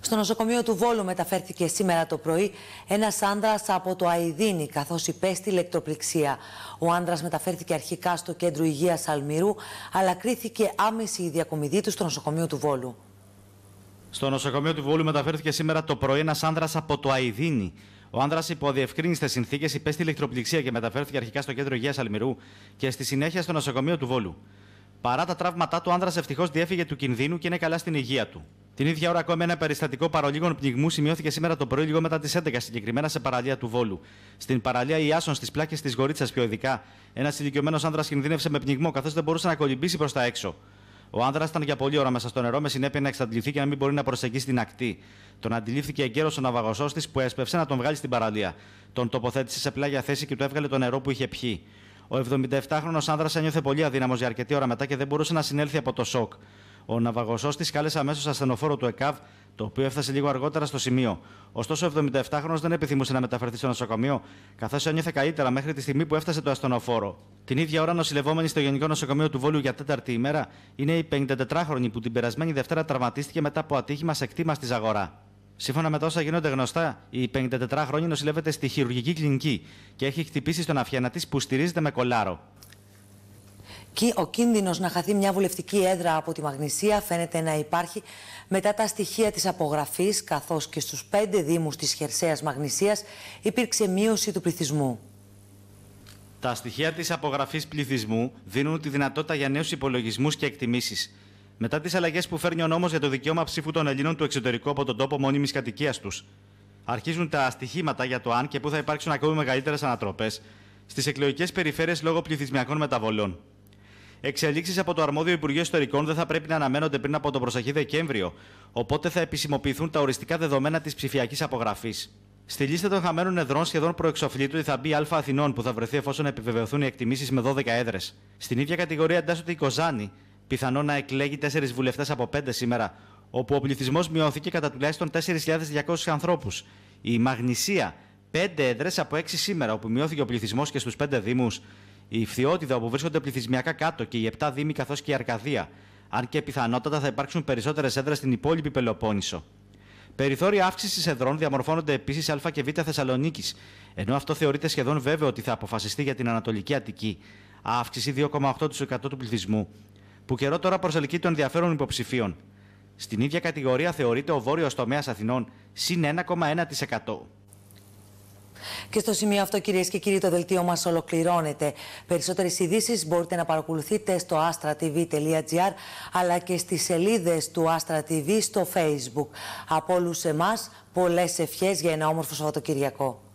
[SPEAKER 1] Στο νοσοκομείο του Βόλου μεταφέρθηκε σήμερα το πρωί ένας άντρας από το Αιδίνη, καθώς υπέστη ηλεκτροπληξία. Ο άντρας μεταφέρθηκε αρχικά στο κέντρο υγείας Αλμυρού, αλλά κρίθηκε άμεση η διακομιδή του στο νοσοκομείο του Βόλου.
[SPEAKER 9] Στο νοσοκομείο του Βόλου μεταφέρθηκε σήμερα το πρωί ένας άντρας από το Αιδίνη. Ο άντρας υπό διευκρίνηστε συνθήκες υπέστη ηλεκτροπληξία και μεταφέρθηκε αρχικά στο κέντρο υγείας Αλμυρού και στη συνέχεια στο νοσοκομείο του Βόλου. Παρά τα τραύματά του, ο άντρας ευτυχώς διέφυγε του κινδύνου και είναι καλά στην υγεία του. Την ίδια ώρα, ακόμα ένα περιστατικό παρολίγων πνιγμού σημειώθηκε σήμερα το πρωί, λίγο μετά τις 11, συγκεκριμένα σε παραλία του Βόλου. Στην παραλία Ιάσων, στις πλάκες της Γορίτσας πιο ειδικά, ένας ηλικιωμένος άντρα κινδύνευσε με πνιγμό καθώς δεν μπορούσε να κολυμπήσει προς τα έξω. Ο άνδρας ήταν για πολλή ώρα μέσα στο νερό, με συνέπεια να εξαντληθεί και να μην μπορεί να προσεγγίσει την ακτή. Τον αντιλήφθηκε εγκαίρω ο ναυαγοσό της που έσπευσε να τον βγάλει στην παραλία. Τον τοποθέτησε σε πλάγια θέση και του έβγαλε το νερό που είχε πιει. Ο 77χρονο άνδρας ένιωθε πολύ αδύναμος για αρκετή ώρα μετά και δεν μπορούσε να συνέλθει από το σοκ. Ο ναυαγοσό της κάλεσε αμέσως ασθενοφόρο του ΕΚΑΒ, το οποίο έφτασε λίγο αργότερα στο σημείο. Ωστόσο, ο 77χρονο δεν επιθυμούσε να μεταφερθεί στο νοσοκομείο, καθώς ένιωθε καλύτερα μέχρι τη στιγμή που έφτασε το ασθενοφόρο. Την ίδια ώρα, νοσηλευόμενη στο Γενικό Νοσοκομείο του Βόλου για τέταρτη ημέρα είναι η 54χρονη που την περασμένη Δευτέρα τραυματίστηκε μετά από ατύχημα σε κτήμα στη Ζαγορά. Σύμφωνα με τόσα γίνονται γνωστά, η 54χρονη νοσηλεύεται στη χειρουργική κλινική και έχει χτυπήσει στον αφιένα της που στηρίζεται με κολάρο.
[SPEAKER 1] Ο κίνδυνος να χαθεί μια βουλευτική έδρα από τη Μαγνησία φαίνεται να υπάρχει μετά τα στοιχεία της απογραφής, καθώς και στους πέντε Δήμους της χερσαίας Μαγνησίας υπήρξε μείωση του πληθυσμού.
[SPEAKER 9] Τα στοιχεία της απογραφής πληθυσμού δίνουν τη δυνατότητα για νέους υπολογισμούς και εκτιμήσεις. Μετά τις αλλαγές που φέρνει ο νόμος για το δικαίωμα ψήφου των Ελλήνων του εξωτερικού από τον τόπο μόνιμης κατοικίας τους, αρχίζουν τα στοιχήματα για το αν και πού θα υπάρξουν ακόμη μεγαλύτερες ανατροπές στις εκλογικές περιφέρειες λόγω πληθυσμιακών μεταβολών. Εξελίξεις από το αρμόδιο Υπουργείο Ιστορικών δεν θα πρέπει να αναμένονται πριν από τον προσεχή Δεκέμβριο, οπότε θα επισημοποιηθούν τα οριστικά δεδομένα της ψηφιακής απογραφής. Στη λίστα των χαμένων εδρών σχεδόν προεξοφλήτου θα μπει Α Αθηνών που θα βρεθεί εφόσον επιβεβαιωθούν οι εκτιμήσεις με 12 έδρες. Στην ίδια κατηγορία εντάσσονται η Κοζάνη, πιθανό να εκλέγει 4 βουλευτές από 5 σήμερα, όπου ο πληθυσμός μειώθηκε κατά τουλάχιστον 4.200 ανθρώπους. Η Μαγνησία, 5 έδρες από 6 σήμερα, όπου μειώθηκε ο πληθυσμός και στους 5 Δήμους η Φθιώτιδα όπου βρίσκονται πληθυσμιακά κάτω και οι 7 Δήμοι καθώς και η Αρκαδία, αν και πιθανότατα θα υπάρξουν περισσότερες έδρες στην υπόλοιπη Πελοπόννησο. Περιθώρια αύξησης εδρών διαμορφώνονται επίσης Α και Β Θεσσαλονίκης, ενώ αυτό θεωρείται σχεδόν βέβαιο ότι θα αποφασιστεί για την Ανατολική Αττική, αύξηση 2,8% του πληθυσμού, που καιρό τώρα προσελκύει των ενδιαφέρον υποψηφίων. Στην ίδια κατηγορία θεωρείται ο βόρειος τομέας Αθηνών συν 1,1%.
[SPEAKER 1] Και στο σημείο αυτό, κυρίες και κύριοι, το δελτίο μας ολοκληρώνεται. Περισσότερες ειδήσεις μπορείτε να παρακολουθείτε στο astratv.gr αλλά και στις σελίδες του Astra TV στο Facebook. Από όλους εμάς, πολλές ευχές για ένα όμορφο Σαββατοκυριακό.